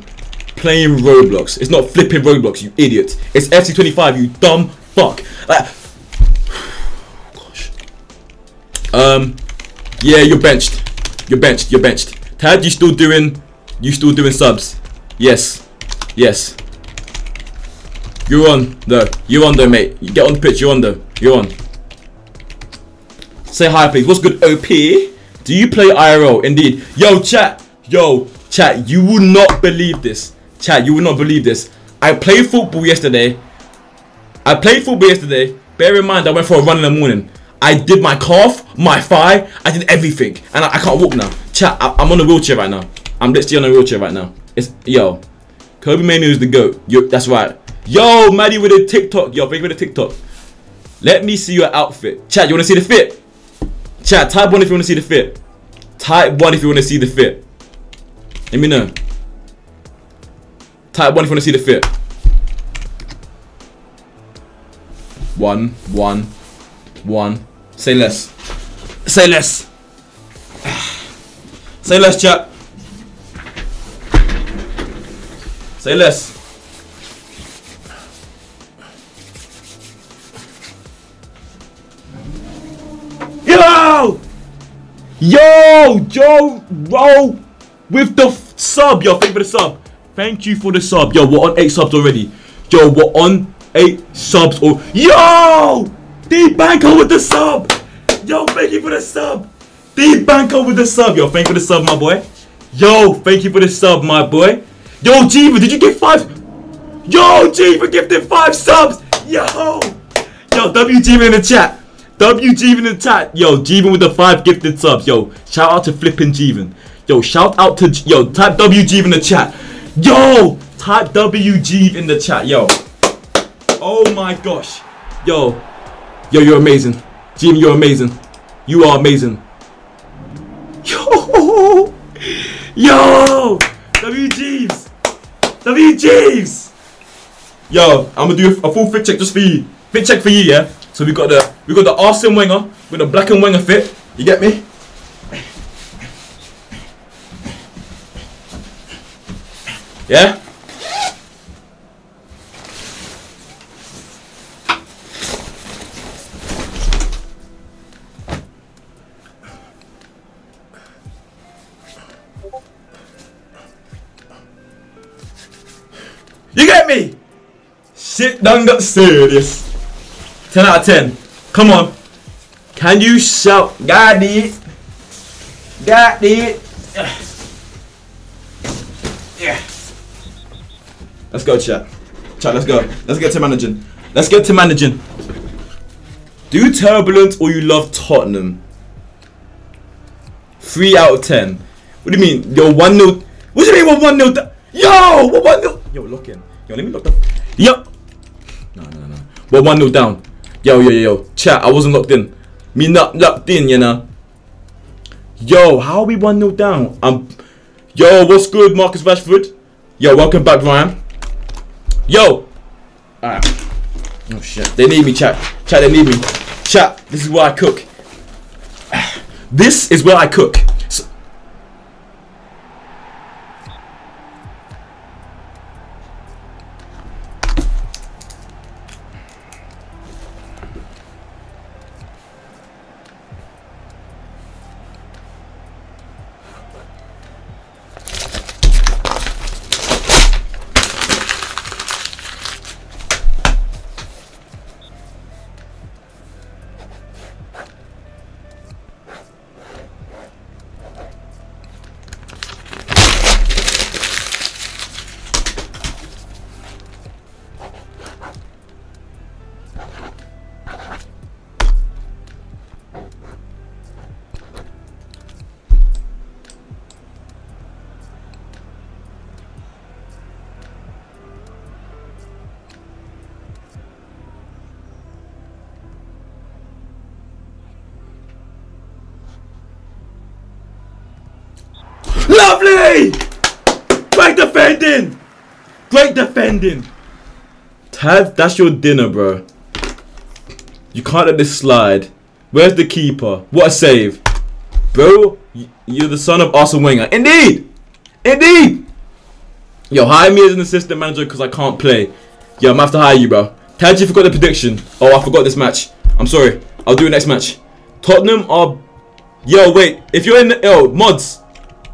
playing Roblox. It's not flipping Roblox, you idiot. It's FC25, you dumb fuck. Like, gosh. Um, yeah, you're benched. You're benched. You're benched. Tad, you still doing? You still doing subs? Yes. Yes. You're on though. You're on though, mate. You get on the pitch. You're on though. You're on. Say hi, please. What's good, OP? Do you play IRL? Indeed. Yo, chat. Yo, chat. You will not believe this. Chat, you will not believe this. I played football yesterday. I played football yesterday. Bear in mind, I went for a run in the morning. I did my calf, my thigh. I did everything, and I, I can't walk now. Chat, I, am on a wheelchair right now. I'm literally on a wheelchair right now. It's yo, Kobbie Mainoo is the goat. Yo, that's right. Yo, Maddie with a TikTok. Yo, bring with the TikTok. Let me see your outfit. Chat, you want to see the fit? Chat, type 1 if you want to see the fit. Type 1 if you want to see the fit. Let me know. Type one if you want to see the fit. One, one, one. Say less. Say less. Say less, chat. Say less. Yo! Yo! Joe Roll with the sub. Yo, thank you for the sub. Thank you for the sub. Yo, we're on eight subs already. Yo, we're on eight subs. Or Yo! D Banker with the sub. Yo, thank you for the sub. D Banker with the sub. Yo, thank you for the sub, my boy. Yo, thank you for the sub, my boy. Yo, Jiva, did you get five? Yo, Jiva gifted five subs. Yo, yo, WG in the chat. WG in the chat. Yo, Jeevan with the five gifted subs. Yo, shout out to flipping Jeevan. Yo, shout out to yo. Type WG in the chat. Yo, type WG in the chat. Yo. Oh my gosh. Yo, yo, you're amazing. Jim, you're amazing. You are amazing. Yo, yo, WGs, WGs. Yo, I'm gonna do a full fit check just for you. Fit check for you, yeah. So we got the we got the Arsene Wenger with the black and Wenger fit. You get me? Yeah. Shit done got serious. 10 out of 10. Come on. Can you shout? Got it. Got it. Yeah. Let's go, chat. Chat, let's go. Let's get to managing. Let's get to managing. Do you turbulent or you love Tottenham? 3 out of 10. What do you mean? Yo, 1 0. What do you mean, 1 0? Yo, what 1 0? Yo, lock in. Yo, let me lock the. Yo. No. 1 0 down? Yo, yo, yo, yo. Chat, I wasn't locked in. Me not locked in, you know. Yo, how are we 1 0 down? Um, yo, what's good, Marcus Rashford? Yo, welcome back, Ryan. Yo. Alright. Oh, shit. They need me, chat. Chat, they need me. Chat, this is where I cook. This is where I cook. Lovely! Great defending! Great defending! Tav, that's your dinner, bro. You can't let this slide. Where's the keeper? What a save. Bro, you're the son of Arsene Wenger. Indeed! Indeed! Yo, hire me as an assistant manager because I can't play. Yo, I'm gonna have to hire you, bro. Taj, you forgot the prediction. Oh, I forgot this match. I'm sorry. I'll do it next match. Tottenham are. Yo, wait. If you're in the. Yo, mods.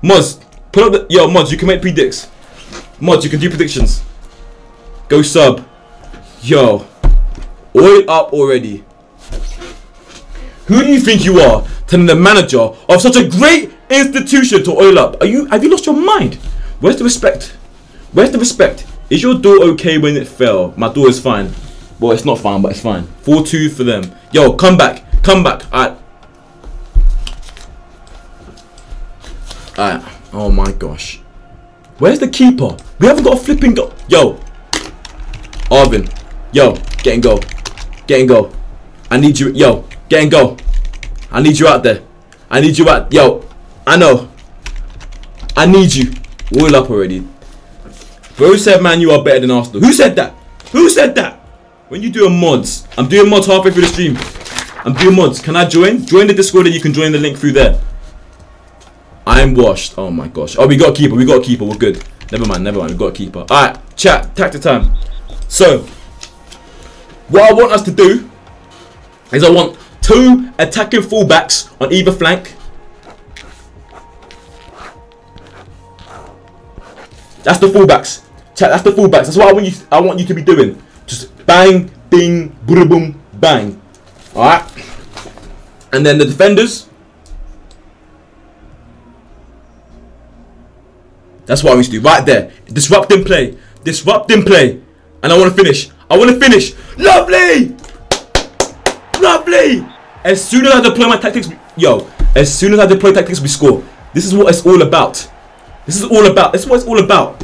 Mods. Put up the. Yo, mods, you can make predicts. Mods, you can do predictions. Go sub. Yo. Oil up already. Who do you think you are telling the manager of such a great institution to oil up? Are you have you lost your mind? Where's the respect? Where's the respect? Is your door okay when it fell? My door is fine. Well, it's not fine, but it's fine. 4-2 for them. Yo, come back. Come back. Alright. Alright. Oh my gosh. Where's the keeper? We haven't got a flipping go. Yo. Arvin. Yo, get and go. Get and go. I need you. Yo, get and go. I need you out there. I need you out. Yo, I know. I need you. All up already. Bro said, man, you are better than Arsenal. Who said that? Who said that? When you doing mods, I'm doing mods halfway through the stream. I'm doing mods. Can I join? Join the Discord and you can join the link through there. I'm washed. Oh my gosh. Oh, we got a keeper. We got a keeper. We're good. Never mind. Never mind. We got a keeper. All right. Chat. Tactic time. So, what I want us to do is I want two attacking fullbacks on either flank. That's the fullbacks. Chat. That's the fullbacks. That's what I want you. I want you to be doing. Just bang, ding, boom, boom, bang. All right. And then the defenders. That's what I used to do right there. Disrupting play. Disrupting play. And I want to finish. I want to finish. Lovely. Lovely. As soon as I deploy my tactics, yo, as soon as I deploy tactics, we score. This is what it's all about. This is all about. This is what it's all about.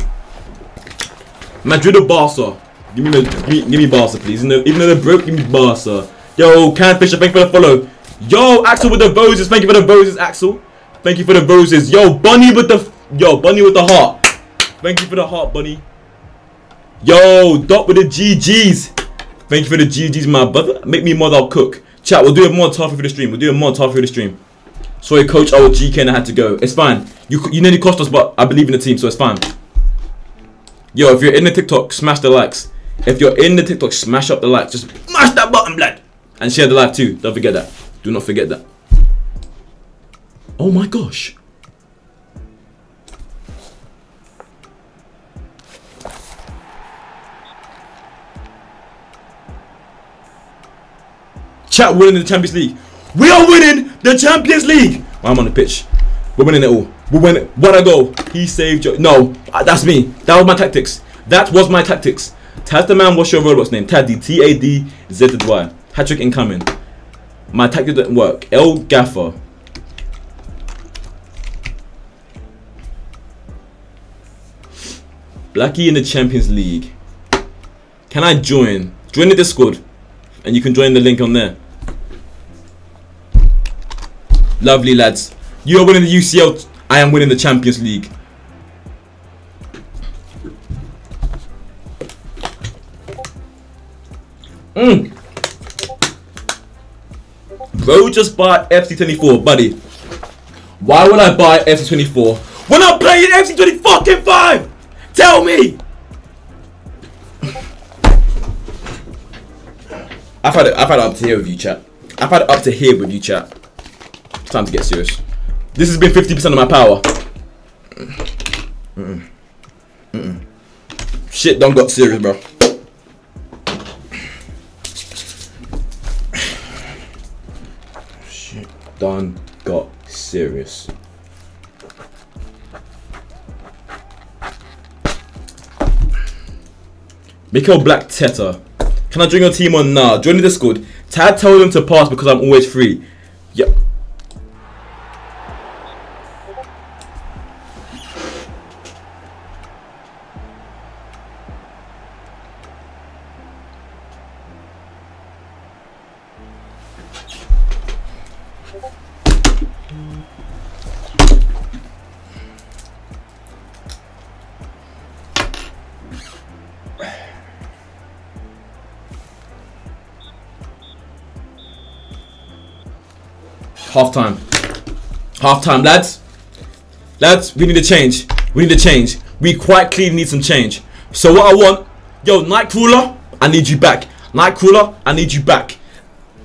Madrid or Barca? Give me, the, give me, give me Barca, please. Even though, even though they're broke, give me Barca. Yo, Can Fisher, thank you for the follow. Yo, Axel with the roses. Thank you for the roses, Axel. Thank you for the roses. Yo, Bunny with the, yo, Bunny with the heart. Thank you for the heart, Bunny. Yo, Dot with the GGs. Thank you for the GGs, my brother. Make me I'll cook. Chat, we'll do a mod halfway through the stream. We'll do a mod halfway through the stream. Sorry, coach. Oh, GK and I had to go. It's fine. You you nearly cost us, but I believe in the team, so it's fine. Yo, if you're in the TikTok, smash the likes. If you're in the TikTok, smash up the likes. Just smash that button, blood. And share the live too. Don't forget that. Do not forget that. Oh my gosh. Chat winning the Champions League. We are winning the Champions League. I'm on the pitch. We're winning it all. We're winning. What a goal. He saved your. No, uh, that's me. That was my tactics. That was my tactics. Taz the man, what's your Roblox name? Taddy. T A D Z Y. Hat trick incoming. My tactic didn't work. El Gaffer. Blackie in the Champions League. Can I join? Join the Discord. And you can join the link on there. Lovely lads. You are winning the UCL. I am winning the Champions League. Mm. Bro just bought FC24, buddy. Why would I buy FC24 when I'm playing FC25? Tell me! I've had it, I've had up to here with you, chat. I've had up to here with you, chat. Time to get serious. This has been 50% of my power. Mm -mm. Mm Shit don't got serious, bro. Shit done got serious. Mikael Black Teta. Can I join your team or nah? Join the Discord. Tad told them to pass because I'm always free. Yep. Half time. Half time, lads. Lads, we need a change. We need a change. We quite clearly need some change. So what I want, yo, Nightcrawler, I need you back. Nightcrawler, I need you back.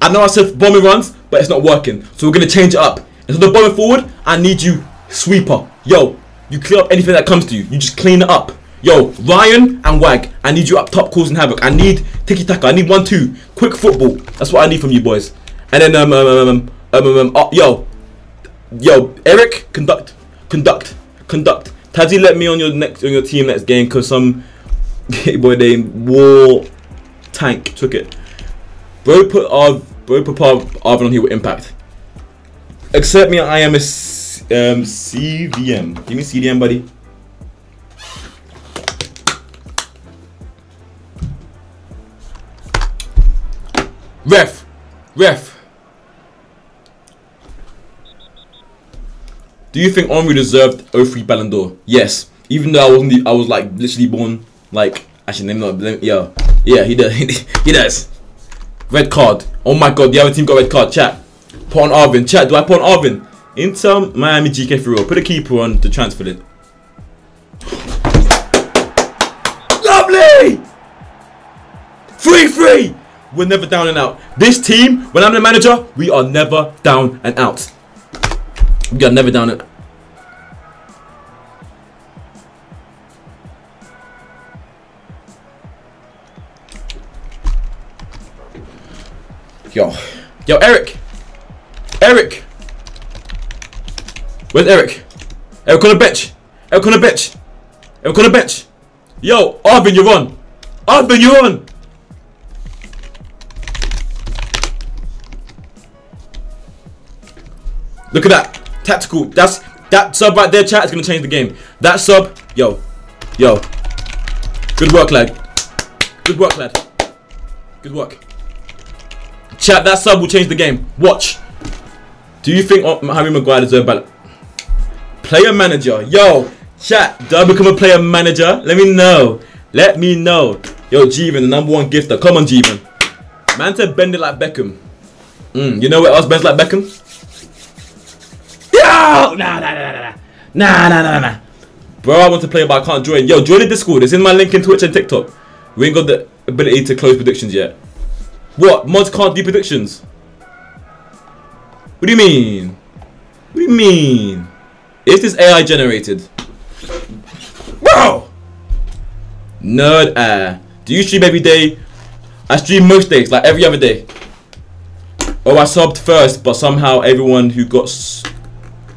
I know I said bombing runs, but it's not working. So we're gonna change it up. Instead of bombing forward, I need you sweeper. Yo, you clear up anything that comes to you. You just clean it up. Yo, Ryan and Wag, I need you up top causing havoc. I need tiki taka. I need one two. Quick football. That's what I need from you boys. And then um um um, um um oh, yo, yo, Eric, conduct, conduct, conduct. Tazzy let me on your next on your team next game because some boy named War Tank took it. Bro put our bro put Arvin on here with impact. Accept me, I am a um, CDM. Give me CDM, buddy. Ref, ref. Do you think Henry deserved 03 Ballon d'Or? Yes. Even though I wasn't, the, I was like literally born like actually name not yeah yeah he does he does. Red card. Oh my god, the other team got red card. Chat. Put on Arvin. Chat. Do I put on Arvin? Inter Miami GK for real. Put a keeper on the transfer list. Lovely. Free free. We're never down and out. This team, when I'm the manager, we are never down and out. We are never down it. Yo. Yo, Eric. Eric. Where's Eric? Eric on the bench. Eric on the bench. Eric on the bench. Yo, Arvin, you're on. Arvin, you're on. Look at that. Tactical. That's that sub right there, chat, is gonna change the game. That sub, yo, yo. Good work, lad. Good work, lad. Good work. Chat, that sub will change the game. Watch. Do you think Harry Maguire deserves a ballot? Player manager. Yo, chat, do I become a player manager? Let me know. Let me know. Yo, Jeevan, the number one gifter. Come on, Jeevan. Man said bend it like Beckham. Mm, you know what else bends like Beckham? Yo! Nah, nah, nah, nah, nah. Nah, nah, nah, nah. Bro, I want to play, but I can't join. Yo, join the Discord. It's in my link in Twitch and TikTok. We ain't got the ability to close predictions yet. What? Mods can't do predictions? What do you mean? What do you mean? Is this AI generated? Bro! Nerd air. Do you stream every day? I stream most days, like every other day. Oh, I subbed first, but somehow everyone who got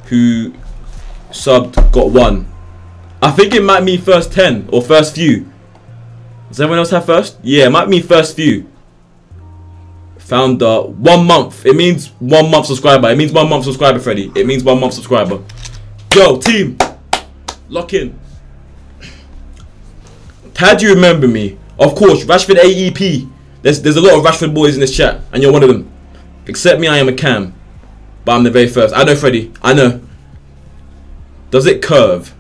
who subbed got one. I think it might mean first 10 or first few. Does everyone else have first? Yeah, it might mean first few. Founder, one month. It means one month subscriber. It means one month subscriber, Freddy. It means one month subscriber. Yo, team, lock in. How do you remember me? Of course, Rashford AEP. There's there's a lot of Rashford boys in this chat, and you're one of them. Except me, I am a cam, but I'm the very first. I know, Freddy. I know. Does it curve?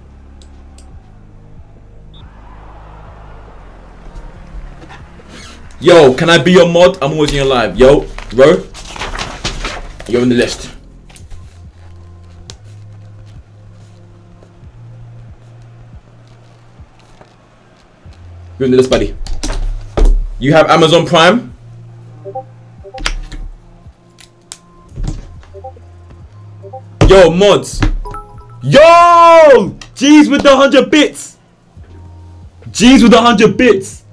Yo, can I be your mod? I'm always in your live. Yo, bro. You're on the list. You're on the list, buddy. You have Amazon Prime? Yo, mods. Yo! G's with the 100 bits. G's with the 100 bits.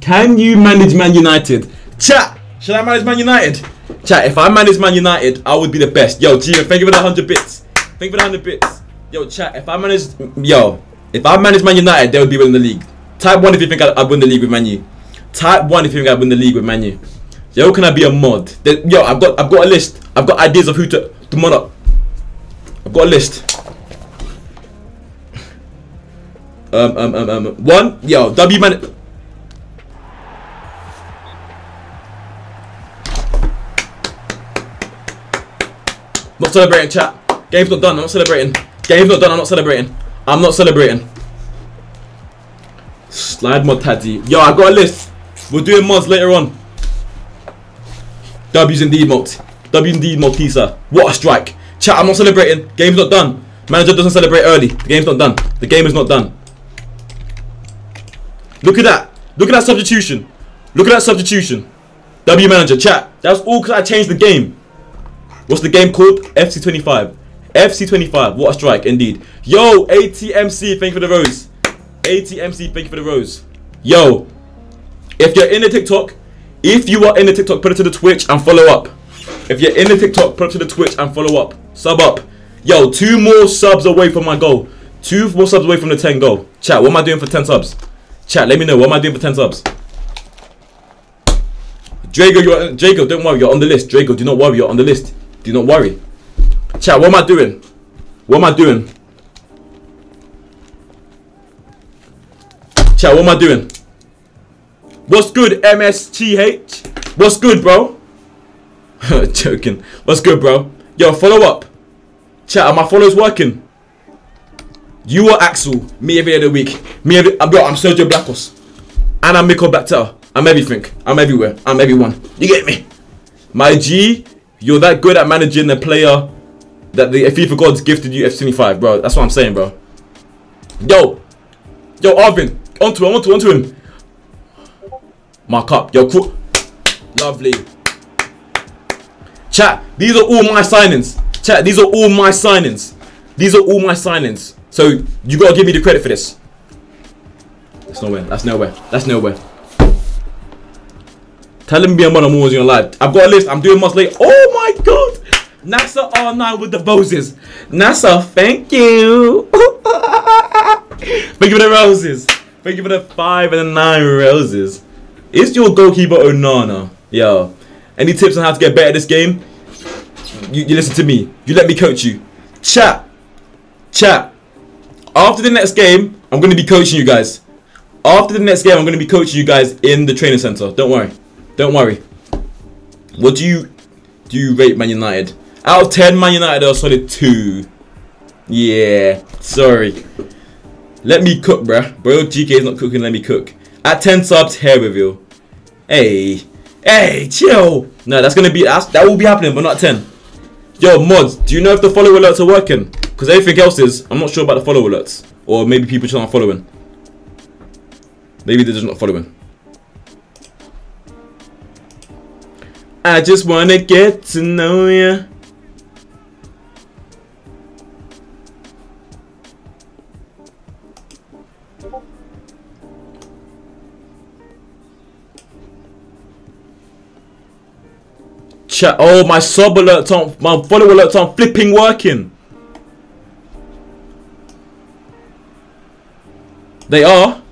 Can you manage Man United? Chat, should I manage Man United? Chat, if I manage Man United, I would be the best. Yo, G, thank you for the 100 bits. Thank you for the 100 bits. Yo, chat, if I manage, yo, if I manage Man United, they would be winning the league. Type 1 if you think I'd, I'd win the league with Man U. Type 1 if you think I'd win the league with Man U. Yo, can I be a mod? Yo, I've got I've got a list. I've got ideas of who to, to mod up. I've got a list. Um, um, um, um, one, yo, W man. Not celebrating, chat. Game's not done. I'm not celebrating. Game's not done. I'm not celebrating. I'm not celebrating. Slide mod Taddy. Yo, I got a list. We're doing mods later on. W's indeed, Malt. W indeed, Maltesa. What a strike. Chat, I'm not celebrating. Game's not done. Manager doesn't celebrate early. The game's not done. The game is not done. Look at that. Look at that substitution. Look at that substitution. W manager, chat. That's all because I changed the game. What's the game called? FC25. FC25. What a strike, indeed. Yo, ATMC, thank you for the rose. ATMC, thank you for the rose. Yo, if you're in the TikTok, if you are in the TikTok, put it to the Twitch and follow up. If you're in the TikTok, put up to the Twitch and follow up. Sub up. Yo, two more subs away from my goal. Two more subs away from the 10 goal. Chat, what am I doing for 10 subs? Chat, let me know. What am I doing for 10 subs? Drago, you're Drago, don't worry, you're on the list. Drago, do not worry, you're on the list. Do not worry. Chat, what am I doing? What am I doing? Chat, what am I doing? What's good, MSTH? What's good, bro? Joking. What's good, bro? Yo, follow up. Chat, are my follows working? You are Axel. Me every other week. Me every. I'm, bro, I'm Sergio Blackos. And I'm Miko Bactel. I'm everything. I'm everywhere. I'm everyone. You get me? My G, you're that good at managing the player that the FIFA gods gifted you F25, bro. That's what I'm saying, bro. Yo. Yo, Arvin. Onto him, onto, onto him. Mark up. Yo, cool. Lovely. Chat, these are all my signings. Chat, these are all my signings. These are all my signings. So you gotta give me the credit for this. That's nowhere. That's nowhere. That's nowhere. Tell him be a man I'm always gonna lie. I've got a list. I'm doing much late. Oh my god! NASA R9 with the roses. NASA, thank you. thank you for the roses. Thank you for the five and the nine roses. Is your goalkeeper Onana? Yo. Any tips on how to get better at this game? You, you listen to me. You let me coach you. Chat. Chat. After the next game, I'm going to be coaching you guys. After the next game, I'm going to be coaching you guys in the training center. Don't worry. Don't worry. What do you do you rate Man United? Out of 10, Man United are solid 2. Yeah. Sorry. Let me cook, bruh. Bro, GK is not cooking, let me cook. At 10 subs, hair reveal. Hey. Hey, chill. No, that's gonna be that will be happening, but not 10. Yo, mods, do you know if the follow alerts are working? Because everything else is. I'm not sure about the follow alerts. Or maybe people just aren't following. Maybe they're just not following. I just wanna get to know ya. Chat. Oh, my sub alerts on, my follow alerts on flipping working. They are.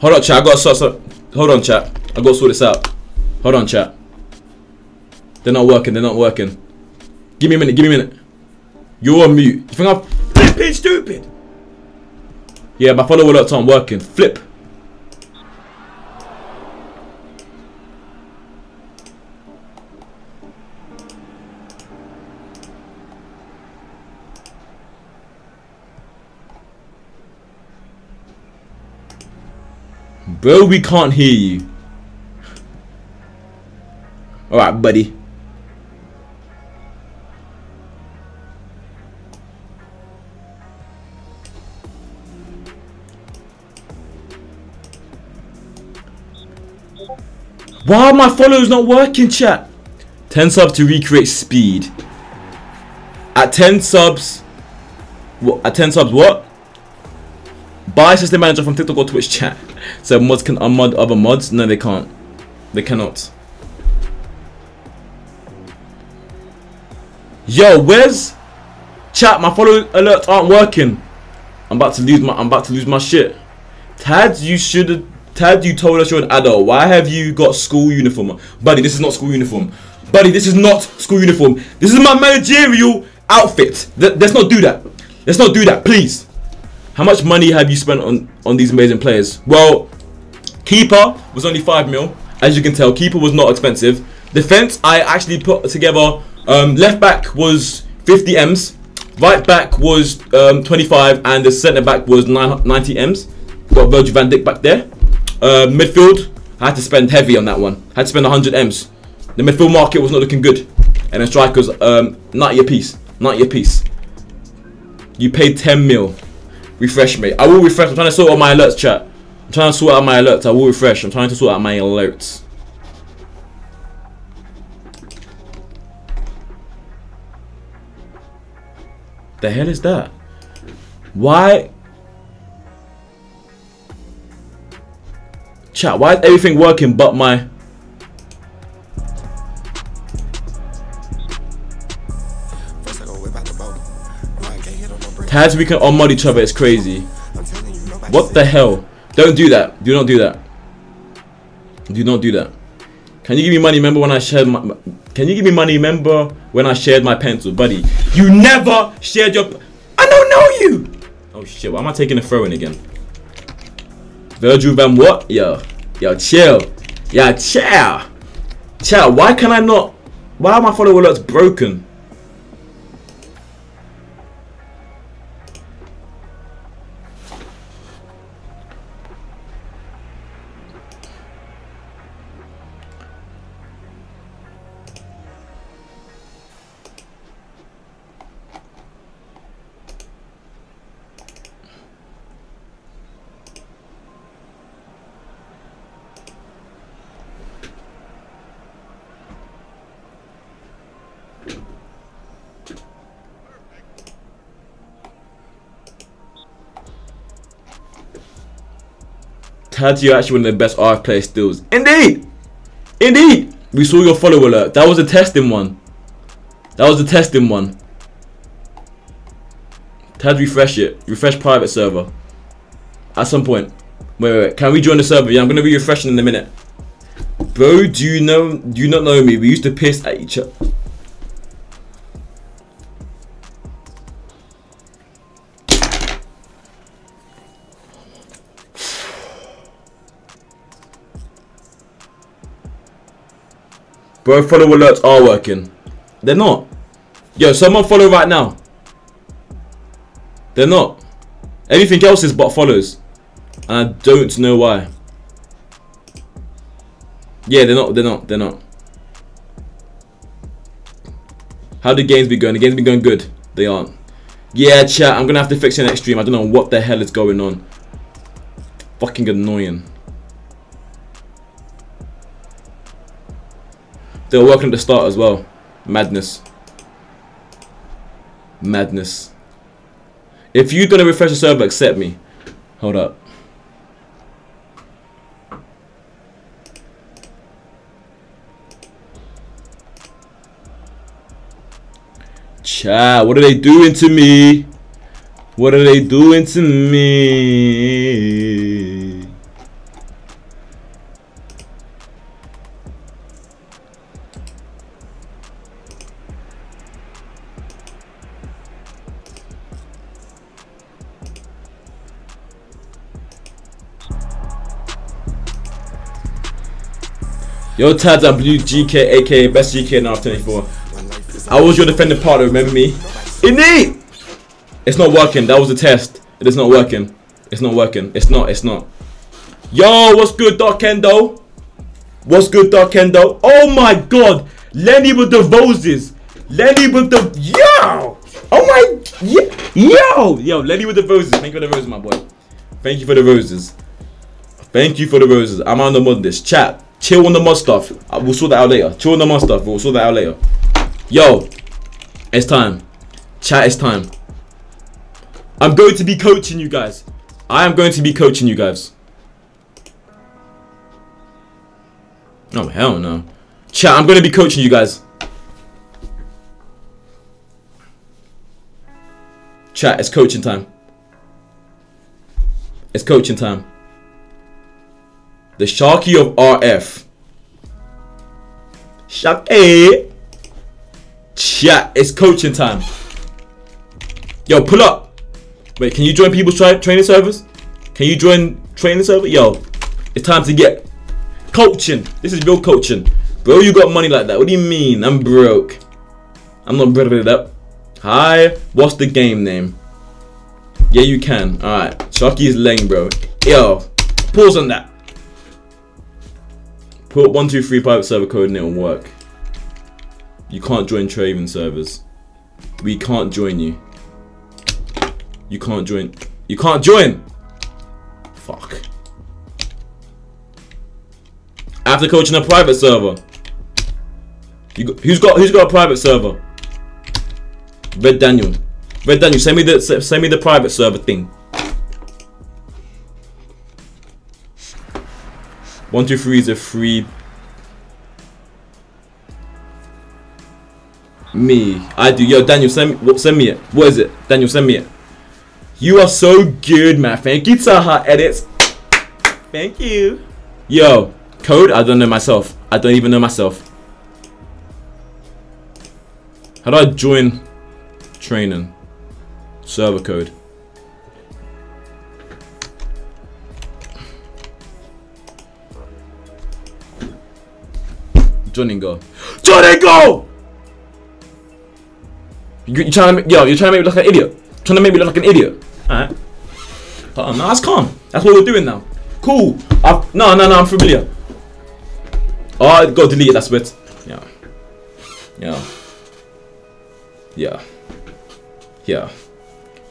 Hold on, chat. I got to sort. Hold on, chat. I got to sort this out. Hold on, chat. They're not working. They're not working. Give me a minute. Give me a minute. You're on mute. You think I'm flipping stupid? Yeah, my follow alerts aren't working. Flip. Bro, we can't hear you. Alright, buddy. Why are my followers not working, chat? 10 subs to recreate speed. At 10 subs... What, at 10 subs, what? Buy system manager from TikTok or Twitch chat. So mods can unmod other mods? No, they can't. They cannot. Yo, where's chat? My follow alerts aren't working. I'm about to lose my. I'm about to lose my shit. Tad, you should. Tad, you told us you're an adult. Why have you got school uniform, buddy? This is not school uniform, buddy. This is not school uniform. This is my managerial outfit. Th let's not do that. Let's not do that, please. How much money have you spent on, on these amazing players? Well, keeper was only 5 mil. As you can tell, keeper was not expensive. Defense, I actually put together. Um, left back was 50 M's. Right back was um, 25. And the centre back was 90 M's. Got Virgil van Dijk back there. Uh, midfield, I had to spend heavy on that one. I had to spend 100 M's. The midfield market was not looking good. And the strikers, um, 90 a piece. 90 a piece. You paid 10 mil. Refresh me. I will refresh. I'm trying to sort out my alerts, chat. I'm trying to sort out my alerts. I will refresh. I'm trying to sort out my alerts. The hell is that? Why? Chat, why is everything working but my... Tags we can unmod each other It's crazy. What the hell? Don't do that. Do not do that. Do not do that. Can you give me money? Remember when I shared my... Can you give me money? Remember when I shared my pencil? Buddy, you never shared your... I don't know you! Oh shit, why am I taking a throw in again? Virgil Van what? Yo. Yo, chill. Yeah, chill. Chill. Why can I not... Why are my follower alerts broken? Tad's actually one of the best RF player stills. Indeed! Indeed! We saw your follow alert. That was a testing one. That was a testing one. Tad refresh it. Refresh private server. At some point. Wait, wait, wait. Can we join the server? Yeah, I'm gonna be refreshing in a minute. Bro, do you know do you not know me? We used to piss at each other. Bro, follow alerts are working. They're not. Yo, someone follow right now. They're not. Everything else is but follows. And I don't know why. Yeah, they're not, they're not, they're not. How the games be going? The games be going good. They aren't. Yeah, chat, I'm gonna have to fix it next stream. I don't know what the hell is going on. Fucking annoying. They were working at the start as well. Madness. Madness. If you're gonna refresh the server, accept me. Hold up. Chat, what are they doing to me? What are they doing to me? Yo, Tads, I'm Blue GK, aka Best GK in R24. I was your defending partner, remember me? Indeed! It's not working, that was a test. It is not working. It's not working. It's not, it's not. Yo, what's good, Dark Kendo? What's good, Dark Kendo? Oh my god! Lenny with the roses! Lenny with the. Yo! Oh my. Yo! Yo, Lenny with the roses. Thank you for the roses, my boy. Thank you for the roses. Thank you for the roses. I'm on the mod this. Chat. Chill on the mod stuff. Uh, we'll sort that out later. Chill on the mod stuff. We'll sort that out later. Yo, it's time. Chat, it's time. I'm going to be coaching you guys. I am going to be coaching you guys. Oh, hell no. Chat, I'm going to be coaching you guys. Chat, it's coaching time. It's coaching time. The Sharky of RF. Sharky. Chat, it's coaching time. Yo, pull up. Wait, can you join people's tra training servers? Can you join training server? Yo, it's time to get coaching. This is real coaching. Bro, you got money like that. What do you mean? I'm broke. I'm not broke it up. Hi, what's the game name? Yeah, you can. Alright. Sharky is lame, bro. Yo, pause on that. Put 123 private server code and work. You can't join trading servers. We can't join you. You can't join. You can't join! Fuck. After coaching a private server. You who's got who's got a private server? Red Daniel. Red Daniel, send me the send me the private server thing. One, two, three is a free. Me, I do. Yo, Daniel, send me. Send me it. What is it? Daniel, send me it. You are so good, man. Thank you, Taha Edits. Thank you. Yo, code? I don't know myself. I don't even know myself. How do I join training? Server code. Johnny go. Johnny go! You, you trying to make, yo, you're trying to make me look like an idiot. Trying to make me look like an idiot. Alright. Uh, no, that's calm. That's what we're doing now. Cool. I've, no, no, no, I'm familiar. Oh, I got deleted, that's it. Yeah. Yeah. Yeah. Yeah.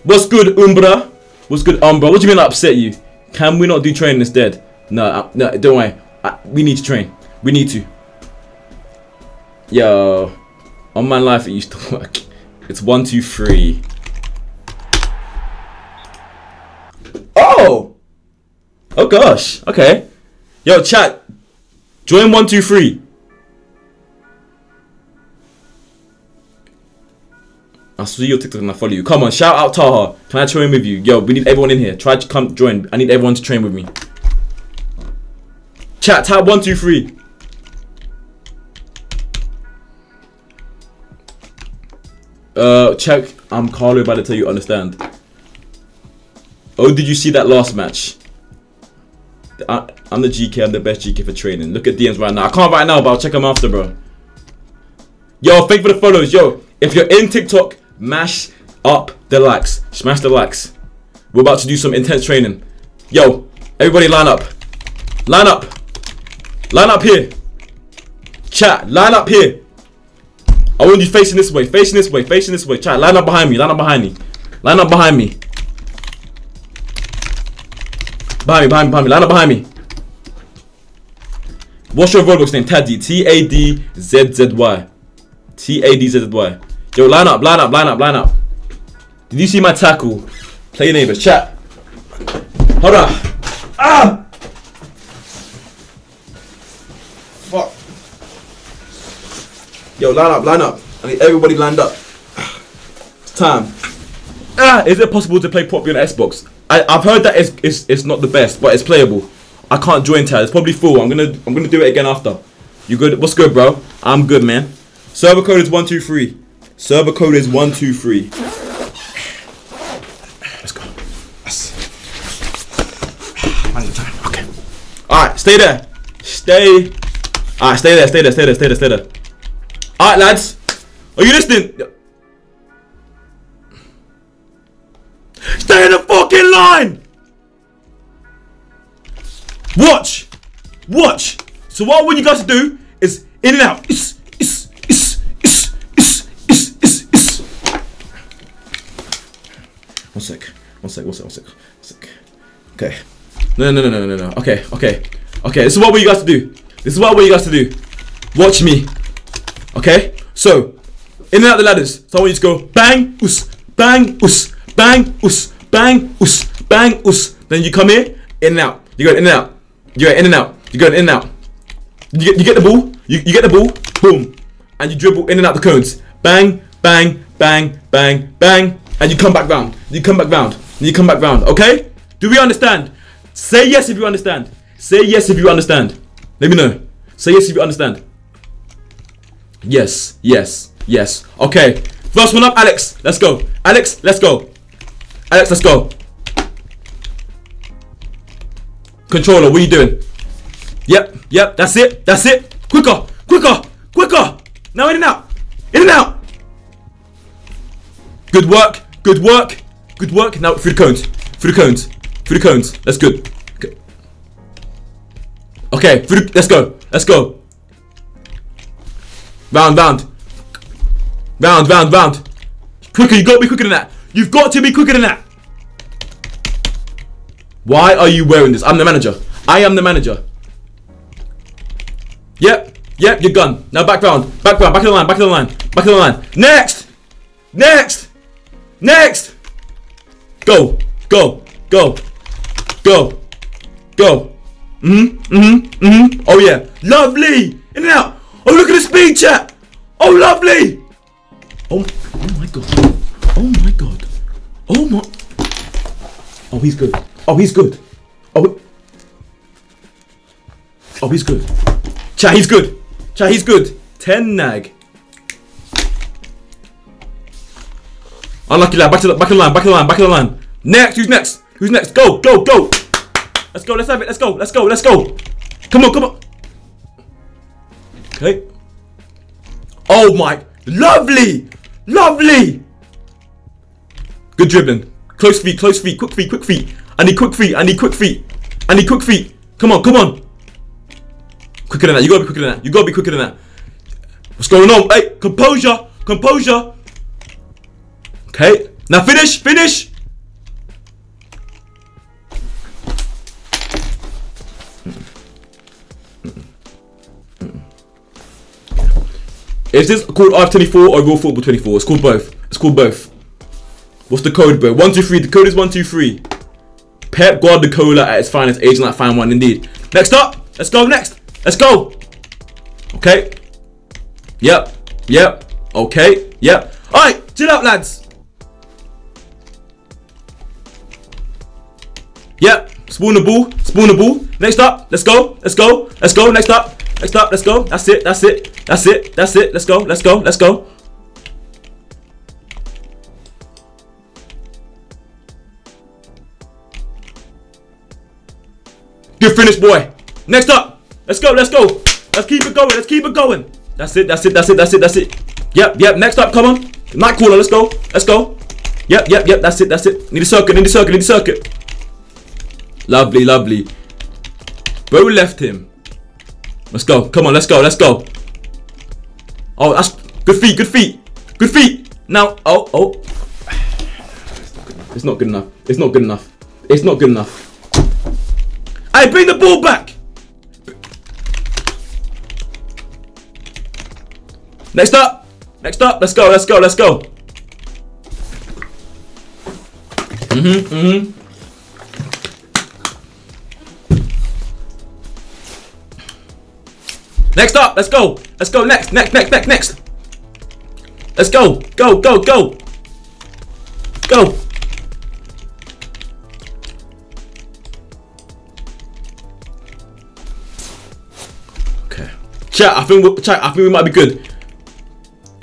What's good, Umbra? What's good, Umbra? What do you mean I upset you? Can we not do training instead? No, uh, no, don't worry. I, we need to train. We need to. Yo. On my life, it used to work. It's one, two, three. Oh! Oh gosh. Okay. Yo, chat. Join one, two, three. I see your TikTok and I follow you. Come on, shout out Taha. Can I train with you? Yo, we need everyone in here. Try to come join. I need everyone to train with me. Chat, tab one, two, three. Uh, check. I'm Carlo you understand. Oh, did you see that last match? I, I'm the GK. I'm the best GK for training. Look at DMs right now. I can't right now, but I'll check them after, bro. Yo, thank for the follows. Yo, if you're in TikTok, mash up the likes. Smash the likes. We're about to do some intense training. Yo, everybody line up. Line up. Line up here. Chat, line up here. I want you facing this way, facing this way, facing this way. Chat, line up behind me, line up behind me. Line up behind me. Behind me, behind me, behind me. Line up behind me. What's your Roblox name? Taddy. T A D Z Z Y. T A D Z Z Y. Yo, line up, line up, line up, line up. Did you see my tackle? Play your neighbors. Chat. Hold on. Ah! Yo, line up, line up. I need everybody lined up. It's time. Ah, is it possible to play Poppy on Xbox? I, I've heard that it's, it's, it's not the best, but it's playable. I can't join tab. It's probably full. I'm gonna I'm gonna do it again after. You good? What's good, bro? I'm good, man. Server code is one two three. Server code is one two three. Let's go. One time. Okay. All right, stay there. Stay. All right, stay there. Stay there. Stay there. Stay there. Stay there. Right, lads. Are you listening? Stay in the fucking line. Watch. Watch. So what I want you guys to do is in and out. One sec. One sec. One sec. One sec. One sec. Okay. No, no, no, no, no, no. Okay, okay. Okay, this is what I want you guys to do. This is what I want you guys to do. Watch me. Okay? So, in and out the ladders. So I want you to go bang, us, bang, us, bang, us, bang, us, bang, us. Then you come here, in and out. You go in and out. You go in and out. You go in and out. You get, you get the ball. You, you get the ball. Boom. And you dribble in and out the cones. Bang, bang, bang, bang, bang. And you come back round. You come back round. You come back round. Okay? Do we understand? Say yes if you understand. Say yes if you understand. Let me know. Say yes if you understand. Yes, yes, yes. Okay. First one up, Alex. Let's go. Alex, let's go. Alex, let's go. Controller, what are you doing? Yep, yep, that's it, that's it. Quicker, quicker, quicker. Now in and out. In and out. Good work, good work, good work. Now through the cones, through the cones, through the cones. That's good. Okay, okay through the, let's go, let's go. Round, round. Round, round, round. Quicker, you gotta be quicker than that. You've got to be quicker than that. Why are you wearing this? I'm the manager. I am the manager. Yep, yep, you're gone. Now back round, back round, back of the line, back of the line, back of the line. Next! Next! Next! Go, go, go, go, go. Mm-hmm, mm-hmm, mm-hmm. Oh yeah. Lovely! In and out. Oh, look at the speed chat. Oh, lovely. Oh, oh my god. Oh my god. Oh my. Oh, he's good. Oh, he's good. Oh. Oh, he's good. Chat, he's good. Chat, he's good. 10 nag. Unlucky lad. Back to the back of the line. Back of the line. Back of the line. Next. Who's next? Who's next? Go. Go. Go. Let's go. Let's have it. Let's go. Let's go. Let's go. Come on. Come on. Okay. Oh my. Lovely. Lovely. Good dribbling. Close feet, close feet, quick feet, quick feet. I need quick feet, I need quick feet. I need quick feet. Come on, come on. Quicker than that. You gotta be quicker than that. You gotta be quicker than that. What's going on? Hey, composure, composure. Okay, now finish, finish. Is this called RF24 or Real Football 24? It's called both. It's called both. What's the code, bro? 123. The code is 123. Pep Guardiola at its finest, aging like fine one, indeed. Next up, let's go next. Let's go. Okay. Yep. Yep. Okay. Yep. Alright, chill out, lads. Yep. Spoon the ball. Spoon the ball. Next up, let's go. Let's go. Let's go. Next up. Next up. Let's go. That's it. That's it. That's it. That's it. Let's go. Let's go. Let's go. Good finish, boy. Next up. Let's go. Let's go. Let's keep it going. Let's keep it going. That's it. That's it. That's it. That's it. That's it. Yep. Yep. Next up. Come on. Nightcrawler. Let's go. Let's go. Yep. Yep. Yep. That's it. That's it. Need a circuit. Need a circuit. Need a circuit. Lovely. Lovely. Bro left him. Let's go. Come on. Let's go. Let's go. Oh, that's good feet. Good feet. Good feet. Now. Oh. Oh. It's not good enough. It's not good enough. It's not good enough. Hey, bring the ball back. Next up. Next up. Let's go. Let's go. Let's go. Mhm. Mhm. Next up. Let's go. Let's go. Next. Next. Next. Next. Next. Let's go. Go. Go. Go. Go. Okay. Chat. I think. we- Chat. I think we might be good.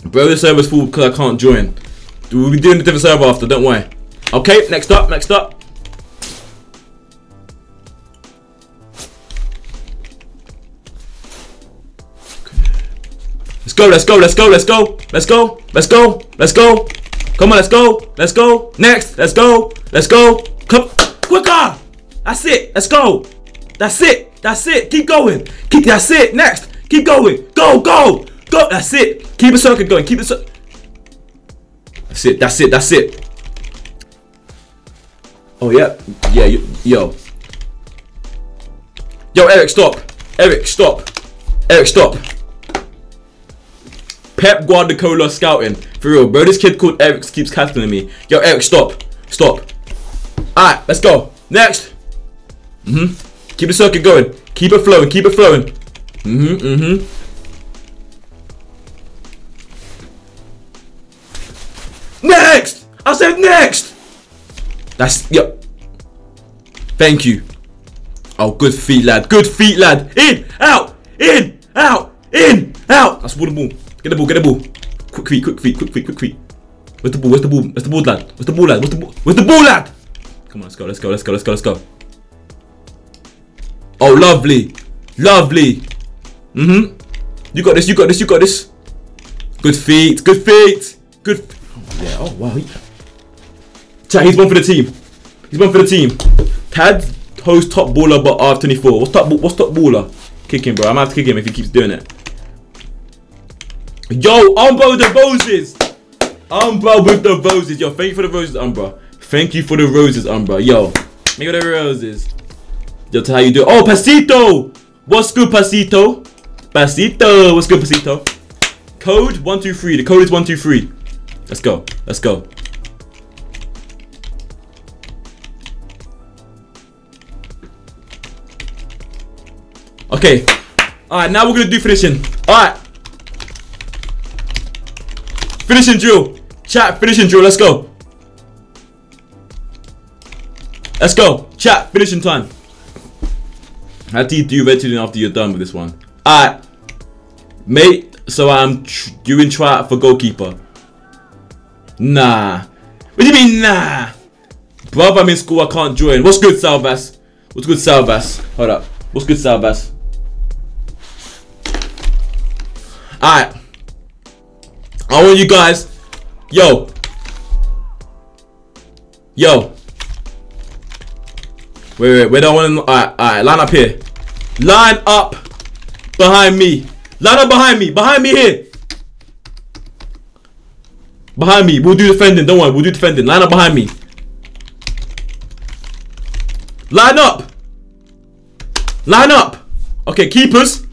Bro, the server's full because I can't join. We'll be doing a different server after. Don't worry. Okay. Next up. Next up. Let's go, let's go, let's go, let's go, let's go, let's go, let's go. Come on, let's go, let's go. Next, let's go, let's go. Come, quicker. That's it. Let's go. That's it. That's it. Keep going. Keep. That's it. Next. Keep going. Go, go, go. That's it. Keep the circuit going. Keep the circuit. That's it. That's it. That's it. Oh yeah, yeah. Yo, yo, Eric, stop. Eric, stop. Eric, stop. Pep Guardiola scouting. For real, bro. This kid called Eric keeps captaining me. Yo, Eric, stop. Stop. Alright, let's go. Next. Mm-hmm. Keep the circuit going. Keep it flowing. Keep it flowing. Mm-hmm. Mm-hmm. Next! I said next! That's yep. Thank you. Oh, good feet, lad. Good feet, lad. In, out, in, out, in, out. That's wooden ball. Get the ball, get the ball. Quick feet, quick feet, quick feet, quick feet. Where's the ball? Where's the ball? Where's the ball, lad? Where's the ball, lad? Where's the ball? Where's the ball, lad? Come on, let's go, let's go, let's go, let's go, let's go. Oh, lovely. Lovely. Mm-hmm. You got this, you got this, you got this. Good feet, good feet. Good. Yeah, oh, wow. Chat, he's one for the team. He's one for the team. Tad host top baller, but R24. What's top, what's top baller? Kick him, bro. I'm gonna have to kick him if he keeps doing it. Yo, Umbro the roses. Umbro with the roses. Yo, thank you for the roses, Umbro. Thank you for the roses, Umbro. Yo, make the roses. Yo, tell how you do. Oh, Pasito. What's good, Pasito? Pasito. What's good, Pasito? Code one two three. The code is one two three. Let's go. Let's go. Okay. Alright, now we're gonna do finishing. Alright. Finishing drill. Chat, finishing drill. Let's go. Let's go. Chat, finishing time. How do you do eventually after you're done with this one? Alright. Mate, so I'm tr- doing try for goalkeeper. Nah. What do you mean, nah? Bruv, I'm in school, I can't join. What's good, Salvas? What's good, Salvas? Hold up. What's good, Salvas? Alright. I want you guys. Yo. Yo. Wait, wait, we don't want to. Alright, alright, line up here. Line up behind me. Line up behind me. Behind me here. Behind me. We'll do defending. Don't worry. We'll do defending. Line up behind me. Line up. Line up. Okay, keepers.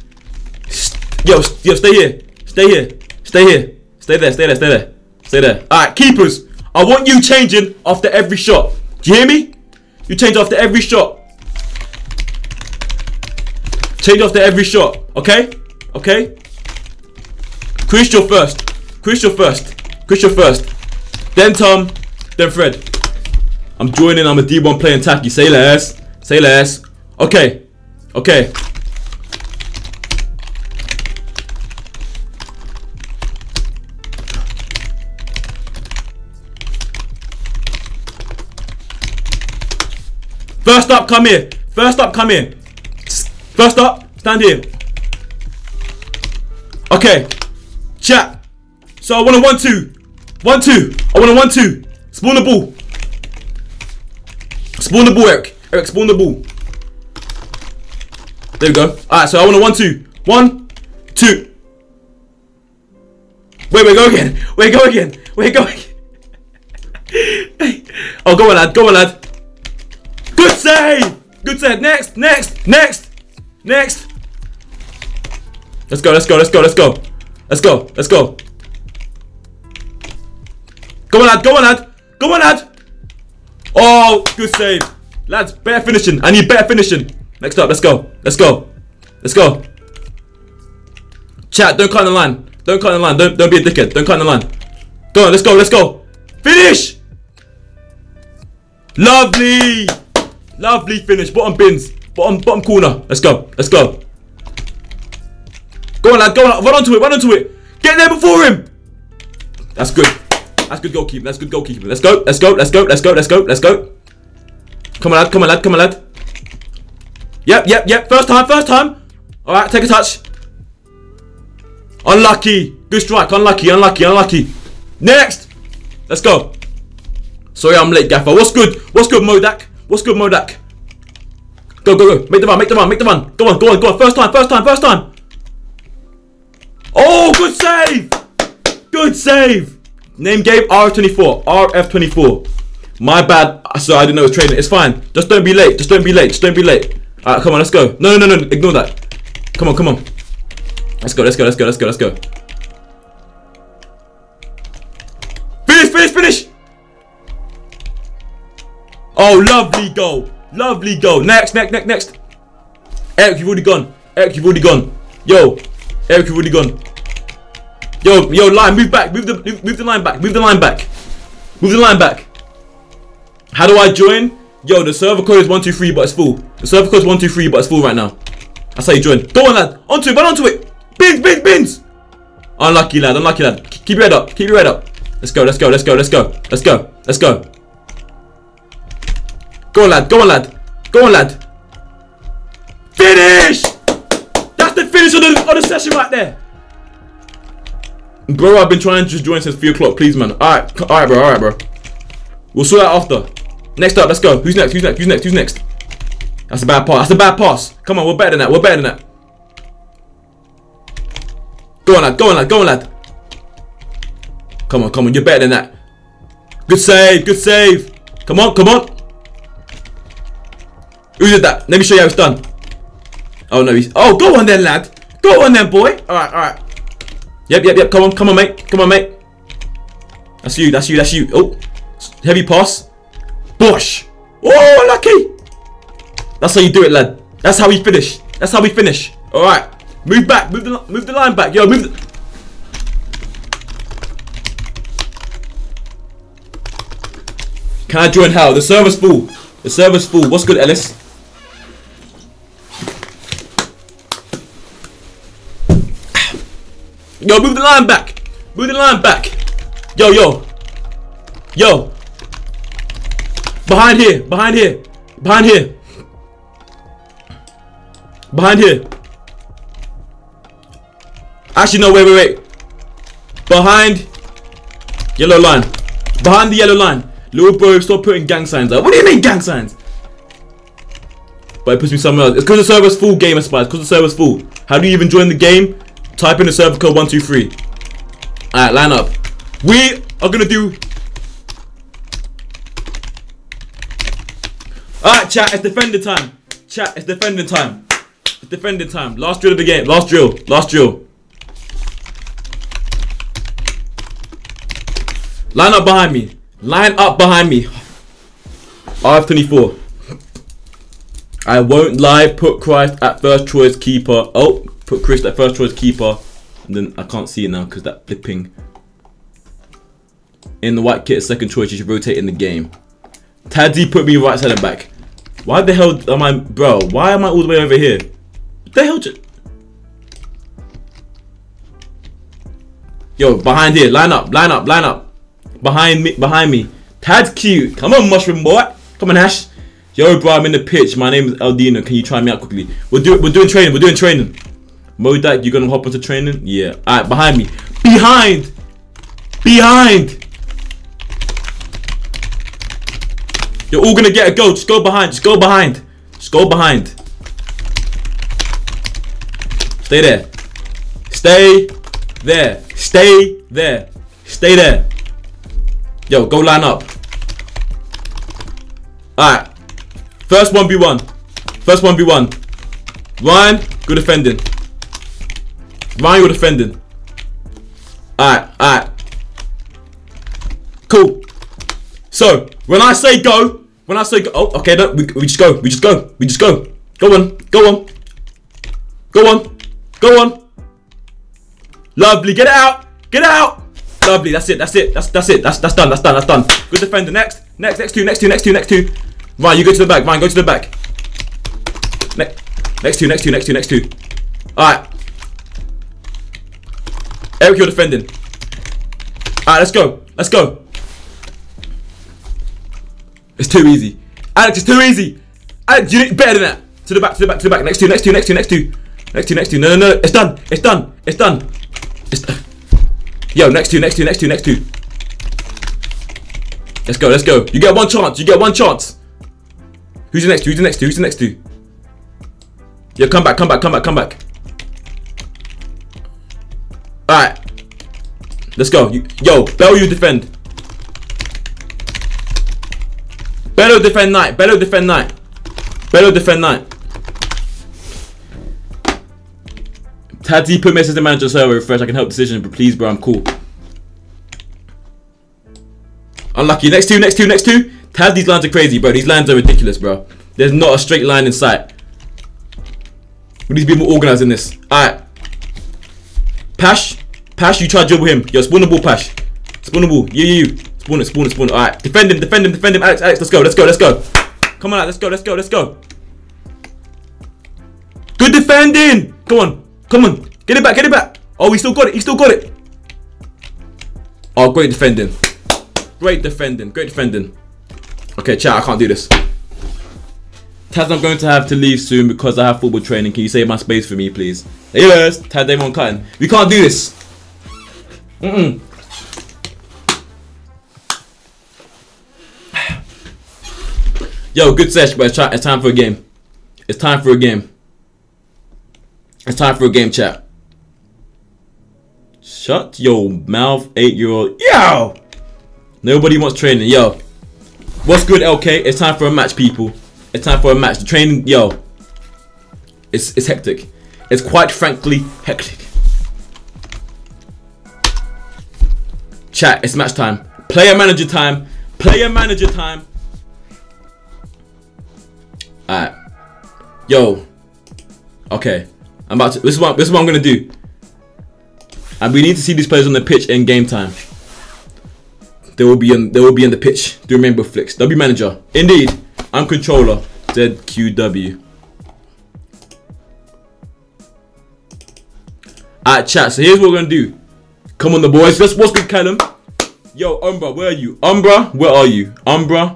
Yo, yo, stay here. Stay here. Stay here. Stay there. Stay there. Stay there. Stay there. All right, keepers. I want you changing after every shot. Do you hear me? You change after every shot. Change after every shot. Okay? Okay? Chris, you're first. Chris, you're first. Chris, you're first. Then Tom. Then Fred. I'm joining. I'm a D1 playing tacky. Say less. Say less. Okay. Okay. First up, come here. First up, come here. First up, stand here. Okay. Chat. So I want a one two. One two. I want a one two. Spawn the ball. Spawn the ball, Eric. Eric, spawn the ball. There we go. Alright, so I want a one two. One, two. Wait, wait, go again. Wait, go again. Wait, go again. oh, go on, lad. Go on, lad. Good save! Good save. Next, next, next, next. Let's go, let's go, let's go, let's go. Let's go, let's go. Go on, lad, go on, lad. Go on, lad. Oh, good save. Lads, better finishing. I need better finishing. Next up, let's go. Let's go. Let's go. Chat, don't cut the line. Don't cut the line. Don't, don't be a dickhead. Don't cut the line. Go on, let's go, let's go. Finish! Lovely! Lovely finish. Bottom bins. Bottom bottom corner. Let's go. Let's go. Go on, lad. Go on. Run onto it. Run onto it. Get there before him. That's good. That's good goalkeeping. That's good goalkeeping. Let's go. Let's go. Let's go. Let's go. Let's go. Let's go. Come on, lad. Come on, lad. Come on, lad. Yep, yep, yep. First time. First time. All right. Take a touch. Unlucky. Good strike. Unlucky. Unlucky. Unlucky. Next. Let's go. Sorry, I'm late, Gaffer. What's good? What's good, Modak? What's good, Modak? Go, go, go. Make the run, make the run, make the run. Go on, go on, go on. First time, first time, first time. Oh, good save. Good save. Name game RF24. RF24. My bad. So I didn't know it was training. It's fine. Just don't be late. Just don't be late. Just don't be late. Alright, come on, let's go. No, no, no, no. Ignore that. Come on, come on. Let's go, let's go, let's go, let's go, let's go. Finish, finish, finish. Oh, lovely goal. Lovely goal. Next, next, next, next. Eric, you've already gone. Eric, you've already gone. Yo, Eric, you've already gone. Yo, yo, line, move back. Move the, move the line back. Move the line back. Move the line back. How do I join? Yo, the server code is 123, but it's full. The server code is 123, but it's full right now. That's how you join. Go on, lad. Onto it. Run onto it. Bins, bins, bins. Unlucky, lad. Unlucky, lad. Keep your head up. Keep your head up. Let's go. Let's go. Let's go. Let's go. Let's go. Let's go. Go on, lad. Go on, lad. Go on, lad. Finish! That's the finish of the, of the session right there. Bro, I've been trying to just join since 3 o'clock. Please, man. Alright. Alright, bro. Alright, bro. We'll sort that after. Next up, let's go. Who's next? Who's next? Who's next? Who's next? That's a bad pass. That's a bad pass. Come on, we're better than that. We're better than that. Go on, lad. Go on, lad. Go on, lad. Come on, come on. You're better than that. Good save. Good save. Come on, come on. Who did that? Let me show you how it's done. Oh no, he's. Oh, go on then, lad. Go on then, boy. All right, all right. Yep, yep, yep. Come on, come on, mate. Come on, mate. That's you. That's you. That's you. Oh, heavy pass. Bosh. Oh, lucky. That's how you do it, lad. That's how we finish. That's how we finish. All right. Move back. Move the move the line back. Yo, move. The, Can I join how? The server's full. The server's full. What's good, Ellis? Yo, move the line back. Move the line back. Yo, yo. Yo. Behind here. Behind here. Behind here. Behind here. Actually, no, wait, wait, wait. Behind yellow line. Behind the yellow line. Little bro, stop putting gang signs up. What do you mean gang signs? But it puts me somewhere else. It's because the server's full, Gamer Spies. Because the server's full. How do you even join the game? Type in the server code 123. Alright, line up. We are gonna do. Alright, chat, it's defending time. Chat, it's defending time. It's defender time. Last drill of the game. Last drill. Last drill. Line up behind me. Line up behind me. RF24. I won't lie. Put Chris at first choice keeper. Oh, put Chris at first choice keeper. And then I can't see it now because that flipping. In the white kit, second choice. You should rotate in the game. Tadzy put me right side and back. Why the hell am I, bro? Why am I all the way over here? What the hell? Yo, behind here. Line up. Line up. Line up. Behind me. Behind me. Tad's cute. Come on, mushroom boy. Come on, Ash. Yo, bro, I'm in the pitch. My name is Eldino. Can you try me out quickly? We're doing. We're doing training. We're doing training. Modak, you gonna hop into training? Yeah. Alright, behind me. Behind! Behind! You're all gonna get a go. Just go behind. Just go behind. Just go behind. Stay there. Stay there. Stay there. Stay there. Yo, go line up. Alright. First 1v1. First 1v1. Ryan, good defending. Ryan, you're defending. Alright, alright. Cool. So, when I say go, when I say go, oh, okay, no, we, we just go, we just go, we just go. Go on, go on. Go on, go on. Lovely, get out, get out. Lovely, that's it, that's it, that's that's it, that's that's done, that's done, that's done. Good defender, next, next, next two, next two, next two, next two. Ryan, you go to the back, Ryan, go to the back. Ne next two, next two, next two, next two. Alright. Eric, you're defending. Alright, let's go. Let's go. It's too easy. Alex, it's too easy. Alex, you need better than that. To the back, to the back, to the back. Next two, next two, next two, next two. Next two, next two. No, no, no. It's done. It's done. It's done. It's. Yo, next two, next two, next two, next two. Let's go, let's go. You get one chance. You get one chance. Who's the next two? Who's the next two? Who's the next two? Yo, come back, come back, come back, come back. Alright. Let's go. Yo, Bell, you defend. Bello defend knight. Bello defend knight. Bello defend night. Tadzy put me as the manager server refresh. I can help decision, but please, bro, I'm cool. Unlucky. Next two, next two, next two. Taz, these lines are crazy, bro. These lines are ridiculous, bro. There's not a straight line in sight. We need to be more organized in this. Alright. Pash. Pash, you try to dribble him. Yo, spawn the ball, Pash. Spawn the ball. You, you, you. Spawn it, spawn it, spawn it. Alright. Defend him, defend him, defend him. Alex, Alex, let's go, let's go, let's go. Come on, let's go, let's go, let's go. Good defending. Come on. Come on. Get it back, get it back. Oh, he still got it. He still got it. Oh, great defending. Great defending. Great defending. Okay, chat, I can't do this. Taz, I'm going to have to leave soon because I have football training. Can you save my space for me, please? Yes, Taz, Damon Cutting. We can't do this. Mm-mm. Yo, good sesh, but it's, it's time for a game. It's time for a game. It's time for a game, chat. Shut your mouth, eight-year-old. Yo! Nobody wants training. Yo. What's good, LK? It's time for a match, people. It's time for a match. The training, yo. It's, it's hectic. It's quite frankly hectic. Chat, it's match time. Player manager time. Player manager time. Alright. Yo. Okay. I'm about to this is what this is what I'm gonna do. And we need to see these players on the pitch in game time. They will be in they will be in the pitch Do remember flicks. W manager. Indeed. I'm controller. ZQW. Alright chat, so here's what we're gonna do. Come on the boys. Let's what's good Callum? Yo, Umbra, where are you? Umbra, where are you? Umbra.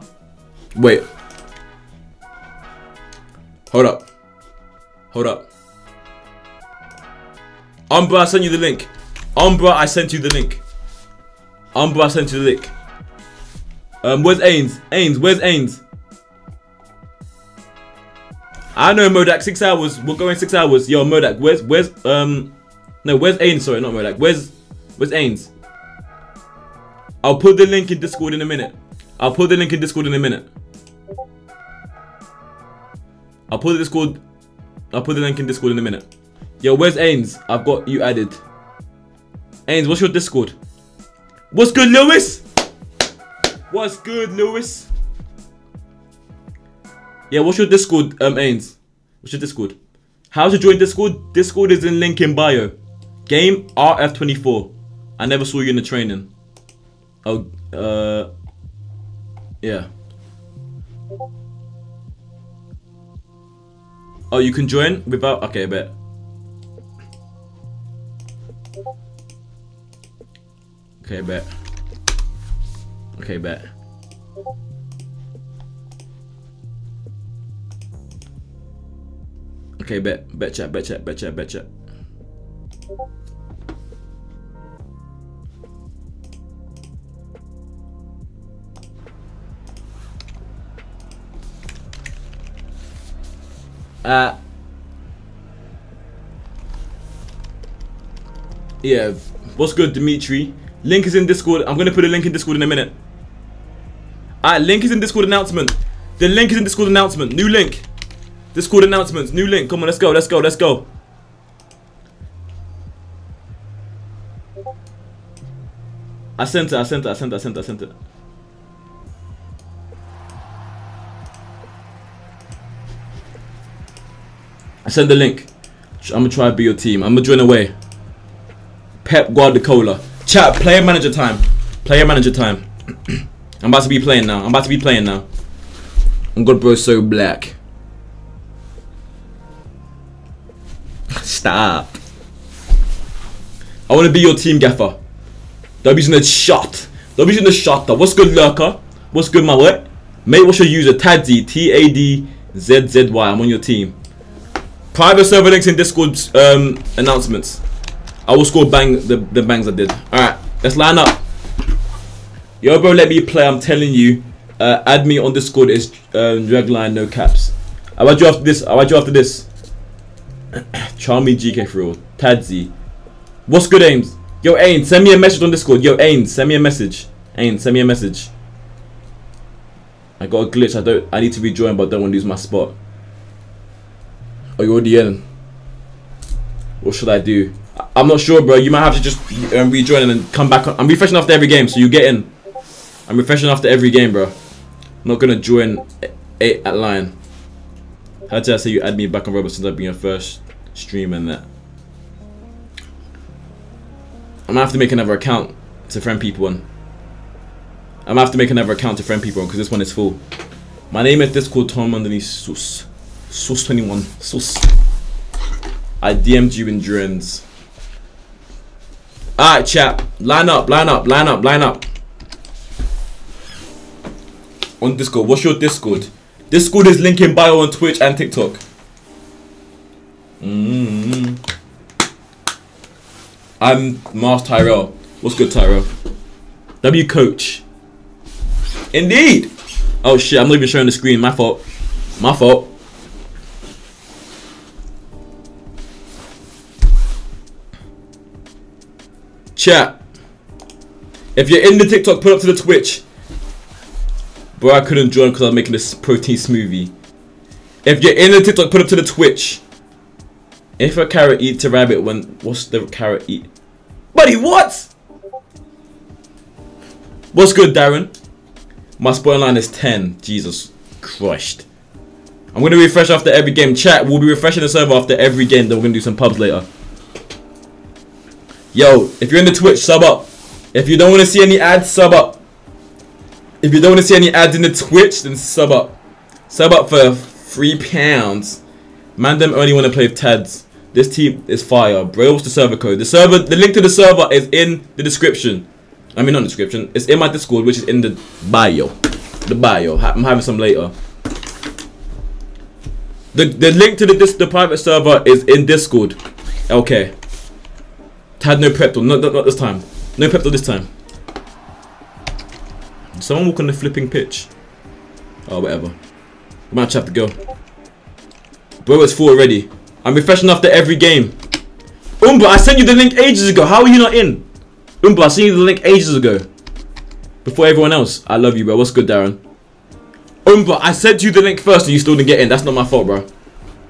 Wait. Hold up. Hold up. Umbra, I sent you the link. Umbra, I sent you the link. Umbra, I sent you the link. Um, where's Ains? Ains, where's Ains? I know Modak, six hours. We're going six hours. Yo, Modak, where's where's um no, where's Ains? Sorry, not Modak. Where's where's Ains? I'll put the link in Discord in a minute. I'll put the link in Discord in a minute. I'll put the Discord. I'll put the link in Discord in a minute. Yo, where's Ains? I've got you added. Ains, what's your Discord? What's good, Lewis? What's good, Lewis? Yeah, what's your Discord, um, Ains? What's your Discord? How to join Discord? Discord is in link in bio. Game RF24. I never saw you in the training. Oh, uh, yeah. Oh, you can join without. Okay, bet. Okay, bet. Okay, bet. Okay, bet, bet chat, bet chat, bet chat, bet chat. Uh, yeah, what's good, Dimitri? Link is in Discord. I'm gonna put a link in Discord in a minute. Alright, link is in Discord announcement. The link is in Discord announcement. New link. Discord announcements. New link. Come on, let's go. Let's go. Let's go. I sent it. I sent it. I sent it. I sent it. I sent it. I sent the link. I'm gonna try to be your team. I'm gonna join away. Pep Guardiola. Chat. Player manager time. Player manager time. I'm about to be playing now. I'm about to be playing now. Oh I'm good, bro so black. Stop. I want to be your team gaffer. Be using the shot. Be using the shot. What's good, lurker? What's good, my what? Mate, what's your user? Tadzy. T A D Z Z Y. I'm on your team. Private server links in Discord um, announcements. I will score bang the, the bangs I did. Alright, let's line up. Yo, bro, let me play. I'm telling you. Uh, add me on Discord is um, dragline, no caps. I'll add you after this. I'll add you after this. Charmy GK for real. What's good, Ains? Yo, Ains, send me a message on Discord. Yo, Ains, send me a message. Ains, send me a message. I got a glitch. I don't. I need to rejoin, but don't want to lose my spot. You're already in. What should I do? I'm not sure, bro. You might have to just um, rejoin and then come back. On. I'm refreshing after every game, so you get in. I'm refreshing after every game, bro. I'm not gonna join eight at line. How did I say you add me back on Roblox since I've been your first stream and that? I'm gonna have to make another account to friend people on. I'm gonna have to make another account to friend people on because this one is full. My name is Discord Tom underneath Sus. Sus21. Sus. I DM'd you in Drens. Alright, chat. Line up, line up, line up, line up. On Discord. What's your Discord? Discord is link in bio on Twitch and TikTok. Mm -hmm. I'm Mars Tyrell. What's good, Tyrell? W Coach. Indeed. Oh shit, I'm not even showing the screen. My fault. My fault. Chat. If you're in the TikTok, put up to the Twitch. Bro, I couldn't join because I was making this protein smoothie. If you're in the TikTok, put up to the Twitch. If a carrot eats a rabbit, when what's the carrot eat? Buddy, what? What's good, Darren? My spoiler line is 10. Jesus Christ. I'm going to refresh after every game. Chat, we'll be refreshing the server after every game. Then we're going to do some pubs later. Yo, if you're in the Twitch, sub up. If you don't want to see any ads, sub up. If you don't want to see any ads in the Twitch, then sub up. Sub up for three pounds. Man, them only want to play with Tads. This team is fire. Bro, what's the server code? The server, the link to the server is in the description. I mean, not the description. It's in my Discord, which is in the bio. The bio. I'm having some later. The the link to the this, the private server is in Discord. Okay. Tad no prep. Not, not, not this time. No prep this time. Someone walk on the flipping pitch. Oh, whatever. Might have to go. Bro, it's full already. I'm refreshing after every game. Umba, I sent you the link ages ago. How are you not in? Umba, I sent you the link ages ago. Before everyone else. I love you, bro. What's good, Darren? Umba, I sent you the link first and you still didn't get in. That's not my fault, bro.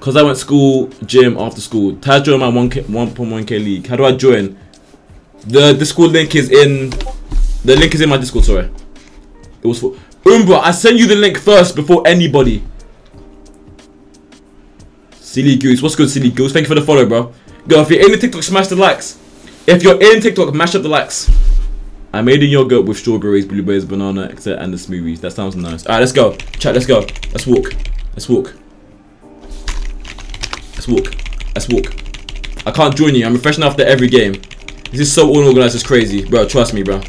Because I went school, gym, after school. I join my 1K, 1.1k league? How do I join? The Discord link is in... The link is in my Discord, sorry. It was for... Umbra, I sent you the link first before anybody. Silly Goose. What's good, Silly Goose? Thank you for the follow, bro. Go, if you're in the TikTok, smash the likes. If you're in TikTok, mash up the likes. I made a yogurt with strawberries, blueberries, banana, etc. and the smoothies. That sounds nice. Alright, let's go. Chat, let's go. Let's walk. Let's walk. Let's walk. Let's walk. I can't join you. I'm refreshing after every game. This is so unorganized. It's crazy. Bro, trust me, bro.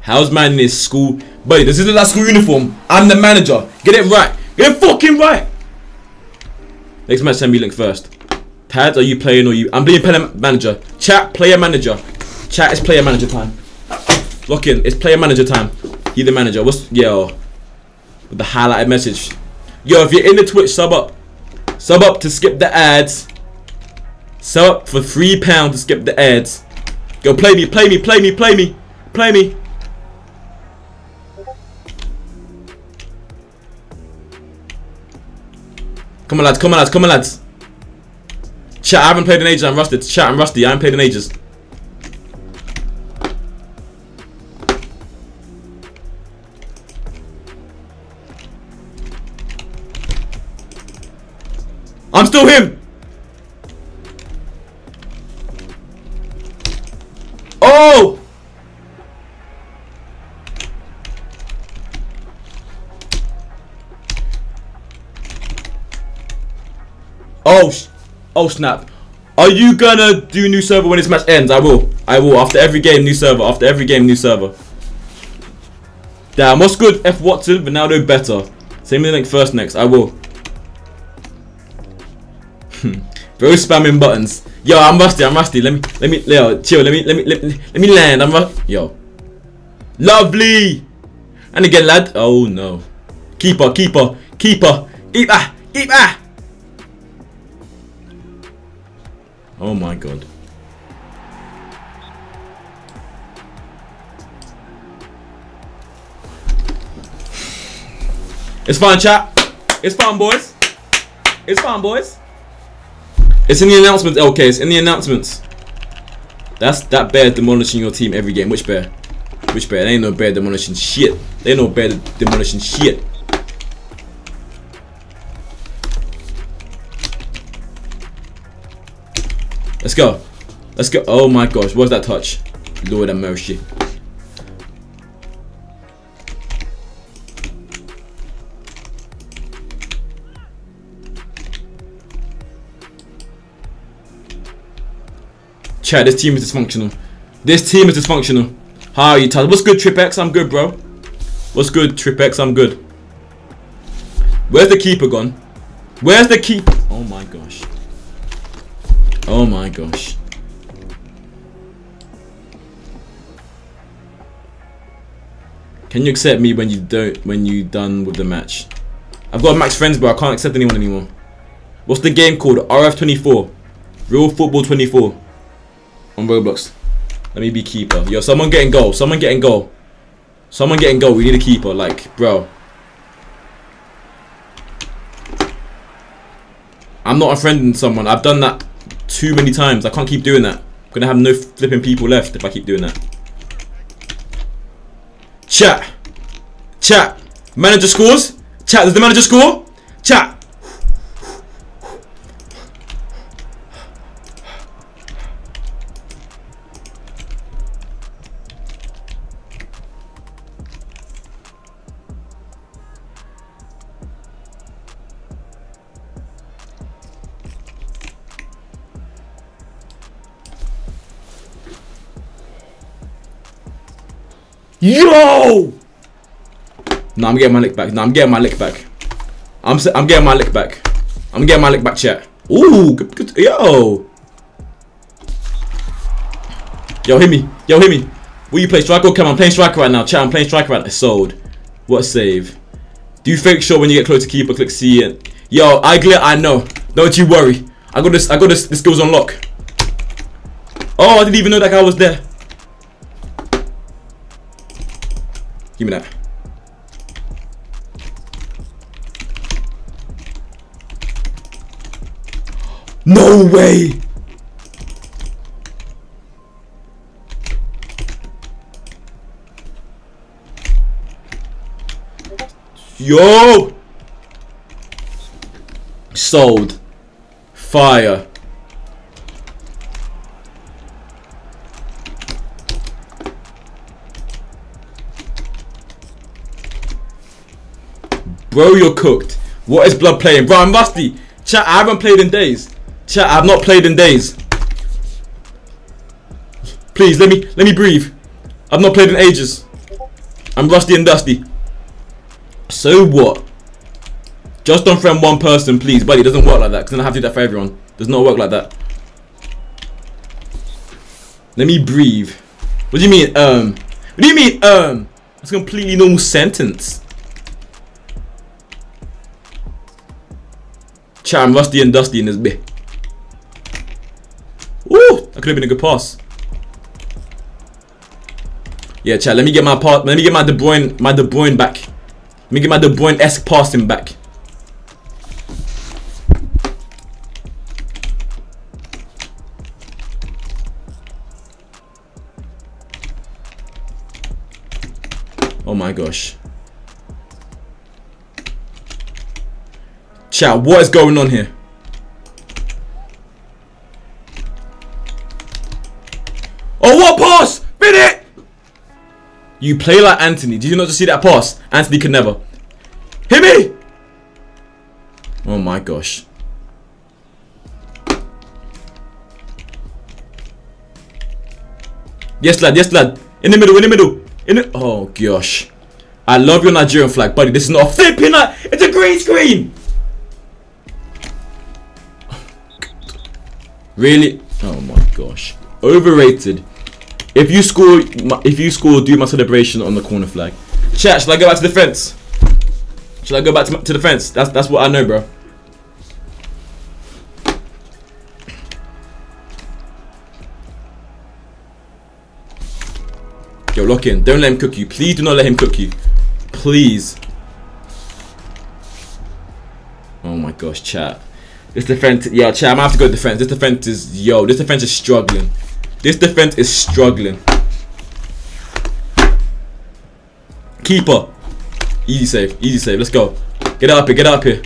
How's man in his school? Buddy, this isn't that school uniform. I'm the manager. Get it right. Get it fucking right. Next match, send me link first. Tad, are you playing or you? I'm being player manager. Chat, player manager. Chat, it's player manager time. Lock in. It's player manager time. You the manager. What's yo? Oh. With the highlighted message. Yo, if you're in the Twitch, sub up. Sub up to skip the ads. Sub up for three pounds to skip the ads. Go play me, play me, play me, play me, play me. Come on, lads. Come on, lads. Come on, lads. Chat, I haven't played in ages. I'm rusted. Chat, I'm rusty. I haven't played in ages. I'm still him. Oh! Oh, oh snap. Are you gonna do new server when this match ends? I will. I will. After every game, new server. After every game, new server. Damn, what's good? F Watson, Ronaldo better. Same me like first next. I will. Hmm. Bro spamming buttons. Yo, I'm rusty, I'm rusty. Let me let me Leo, chill, let me let me let me, let me land. I'm ru Yo. Lovely! And again, lad. Oh no. Keeper, keeper, keeper. Keeper, ah, keeper. Oh my god. It's fine, chat. It's fine, boys. It's fine, boys. It's in the announcements. Okay, it's in the announcements. That's that bear demolishing your team every game. Which bear? Which bear? They ain't no bear demolishing shit. They ain't no bear demolishing shit. Let's go. Let's go. Oh my gosh, what's that touch? Lord have mercy. Chat, this team is dysfunctional. This team is dysfunctional. How are you, Taz? What's good, Trip X? I'm good, bro. What's good, Trip X? I'm good. Where's the keeper gone? Where's the keeper? Oh my gosh. Oh my gosh. Can you accept me when you don't when you done with the match? I've got max friends but I can't accept anyone anymore. What's the game called? RF24. Real Football 24. On Roblox. Let me be keeper. Yo, someone getting goal. Someone getting goal. Someone getting goal. We need a keeper. Like, bro. I'm not unfriending someone. I've done that too many times. I can't keep doing that. I'm gonna have no flipping people left if I keep doing that. Chat. Chat. Manager scores. Chat. Does the manager score? Chat. Yo! No, I'm getting my lick back. No, I'm getting my lick back. I'm I'm getting my lick back. I'm getting my lick back, chat. Ooh, good, good, yo. Yo, hit me. Yo, hit me. Will you play striker? Come on, I'm playing striker right now. Chat, I'm playing striker right now. Sold. What save. Do you fake shot when you get close to keeper? Click C and yo, I glare. I know. Don't you worry. I got this. I got this. This skills on lock. Oh, I didn't even know that guy was there. Give me that. No way! Yo! Sold. Fire. Bro, you're cooked. What is blood playing? Bro, I'm rusty. Chat, I haven't played in days. Chat, I've not played in days. Please, let me let me breathe. I've not played in ages. I'm rusty and dusty. So what? Just don't friend one person, please. Buddy, it doesn't work like that. Because then I have to do that for everyone. Does not work like that. Let me breathe. What do you mean, um? What do you mean, um? It's a completely normal sentence. Chat, rusty and dusty in this bit. Ooh, that could have been a good pass. Yeah, chat. Let me get my part. Let me get my De Bruyne, my De Bruyne back. Let me get my De Bruyne-esque passing back. Oh my gosh. Chat, what is going on here? Oh, what pass? It! You play like Antony. Did you not just see that pass? Antony could never. Hit me! Oh my gosh. Yes, lad. Yes, lad. In the middle. In the middle. In the. Oh gosh. I love your Nigerian flag, buddy. This is not a flipping. It's a green screen. Really? Oh my gosh. Overrated. If you score, if you score, do my celebration on the corner flag. Chat, should I go back to the fence? Should I go back to, to the fence? That's that's what I know, bro. Yo, lock in. Don't let him cook you. Please do not let him cook you. Please. Oh my gosh, chat. This defense, yeah, chat. I'm gonna have to go defense. This defense is, yo, this defense is struggling. This defense is struggling. Keeper. Easy save. Easy save. Let's go. Get up here. Get up here.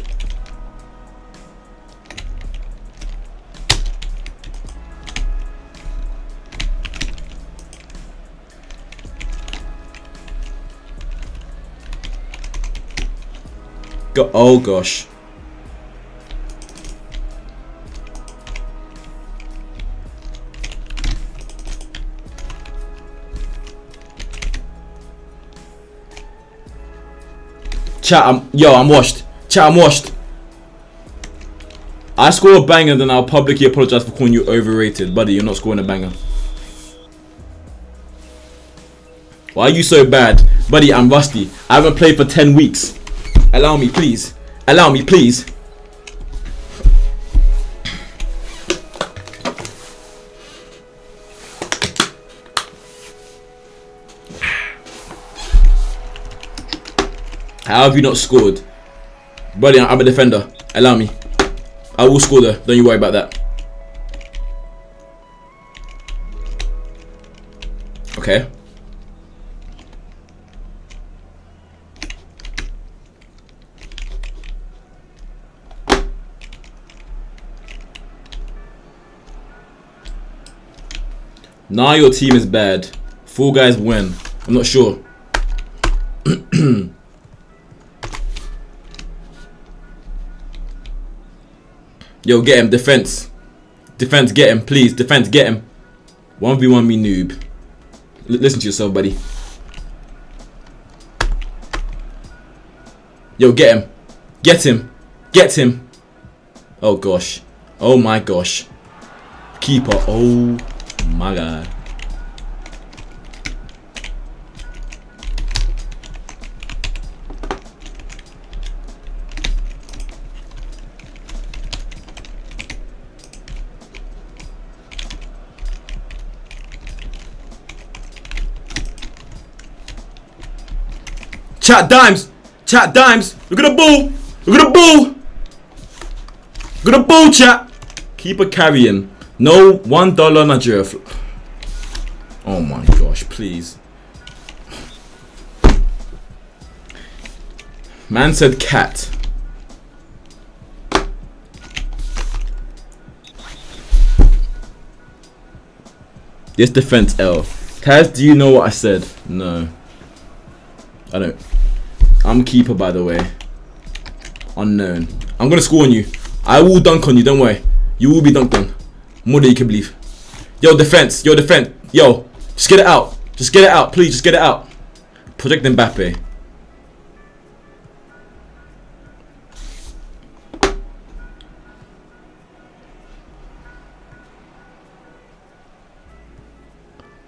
Go. Oh gosh. Chat, I'm, yo, I'm washed. Chat, I'm washed. I score a banger, then I'll publicly apologize for calling you overrated. Buddy, you're not scoring a banger. Why are you so bad? Buddy, I'm rusty. I haven't played for 10 weeks. Allow me, please. Allow me, please. How have you not scored? Buddy, I'm a defender. Allow me. I will score though. Don't you worry about that. Okay. Now your team is bad. Four guys win. I'm not sure. Yo, get him. Defense. Defense, get him. Please. Defense, get him. 1v1 me noob. L listen to yourself, buddy. Yo, get him. Get him. Get him. Oh gosh. Oh my gosh. Keeper. Oh my god. Chat dimes. Chat dimes. Look at the ball. Look at the ball. Look at the ball, chat. Keep it carrying. No one dollar Nigeria. Oh my gosh, please. Man said cat. This defense L. Kaz, do you know what I said? No. I don't. I'm keeper, by the way. Unknown. I'm gonna score on you. I will dunk on you. Don't worry. You will be dunked on. More than you can believe. Yo, defense. Yo, defense. Yo, just get it out. Just get it out, please. Just get it out. Project Mbappe.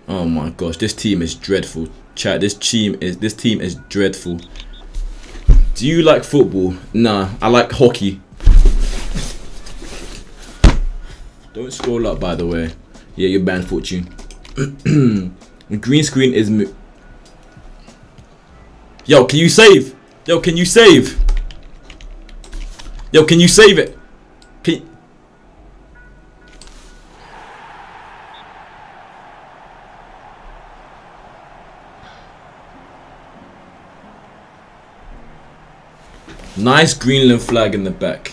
Oh my gosh, this team is dreadful. Chat, this team is this team is dreadful. Do you like football? Nah, I like hockey. Don't scroll up, by the way. Yeah, you're banned, Fortune. green screen is. Yo, can you save? Yo, can you save? Yo, can you save it? Nice Greenland flag in the back.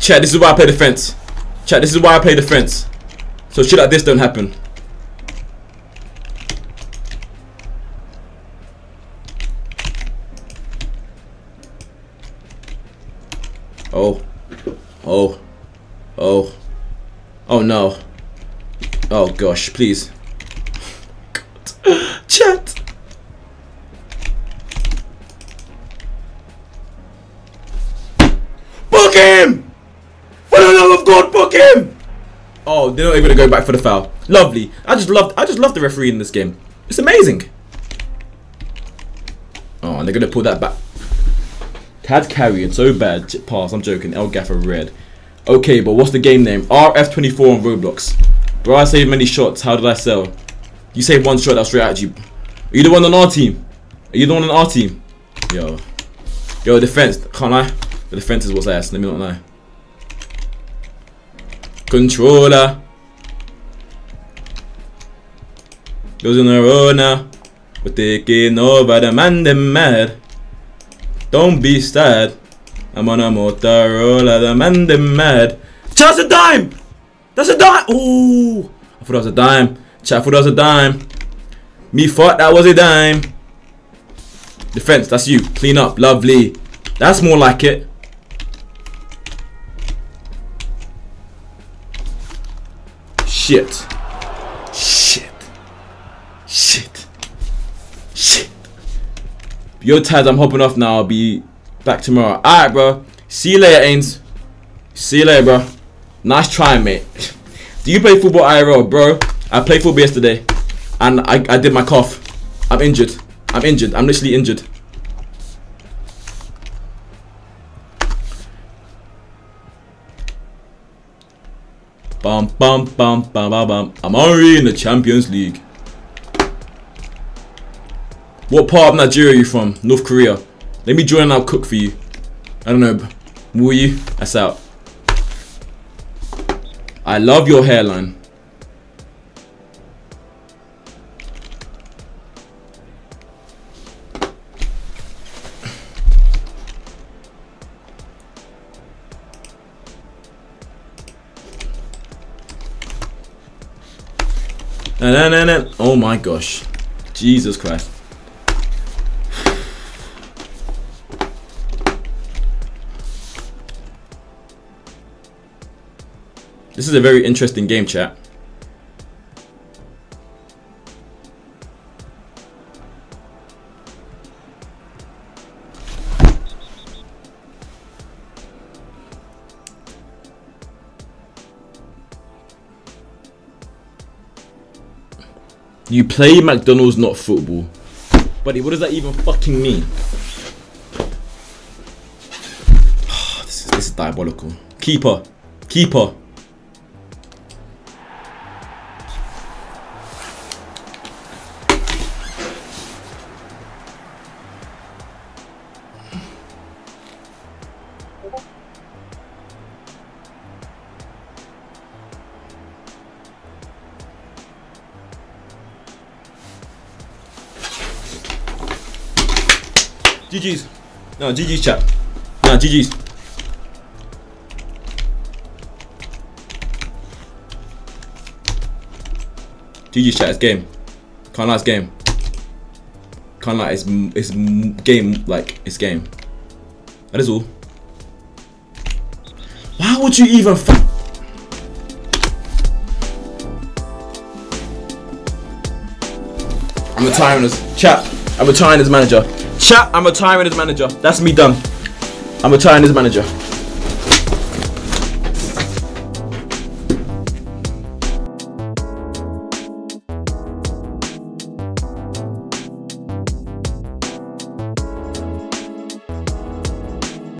Chat, this is why I play defense. Chat, this is why I play defense. So shit like this don't happen. Oh. Oh. Oh. Oh no. Oh gosh, please. God. Chat. Book him! For the love of God, book him! Oh, they're not even gonna go back for the foul. Lovely. I just love I just love the referee in this game. It's amazing. Oh, and they're gonna pull that back. Tad carrying so bad. Pass. I'm joking. El Gaffer red. Okay, but what's the game name? RF24 on Roblox. Bro, I saved many shots. How did I sell? You saved one shot, that's straight at you. Are you the one on our team? Are you the one on our team? Yo. Yo, defense. Can't lie. The defense is what's ass. Let me not lie. Controller. Goes in the road now. We're taking over the man, them mad. Don't be sad. I'm on a Motorola, the man them mad. That's a dime! That's a dime! Ooh! I thought that was a dime. Chat, I thought that was a dime. Me thought that was a dime. Defense, that's you. Clean up, lovely. That's more like it. Shit. Shit. Shit. Shit. Your Taz, I'm hopping off now. I'll be Back tomorrow. Alright, bro. See you later, Ains. See you later, bro. Nice try, mate. Do you play football IRL, bro? I played football yesterday. And I, I did my cough. I'm injured. I'm injured. I'm literally injured. Bum bum bum bum bum bum. I'm already in the Champions League. What part of Nigeria are you from? North Korea. Let me join and I'll cook for you. I don't know. Will you? That's out. I love your hairline. Na, na, na, Oh my gosh. Jesus Christ. This is a very interesting game, chat. You play McDonald's, not football. Buddy, what does that even fucking mean? this, is, this is diabolical. Keeper. Keeper. GG's. No, GG's chat. No, GG's. GG's chat, it's game. Can't lie, it's game. Can't lie, it's, it's game, like, it's game. That is all. Why would you even I'm retiring this. Chat, I'm retiring as manager. Chat, I'm retiring as manager. That's me done. I'm retiring as manager.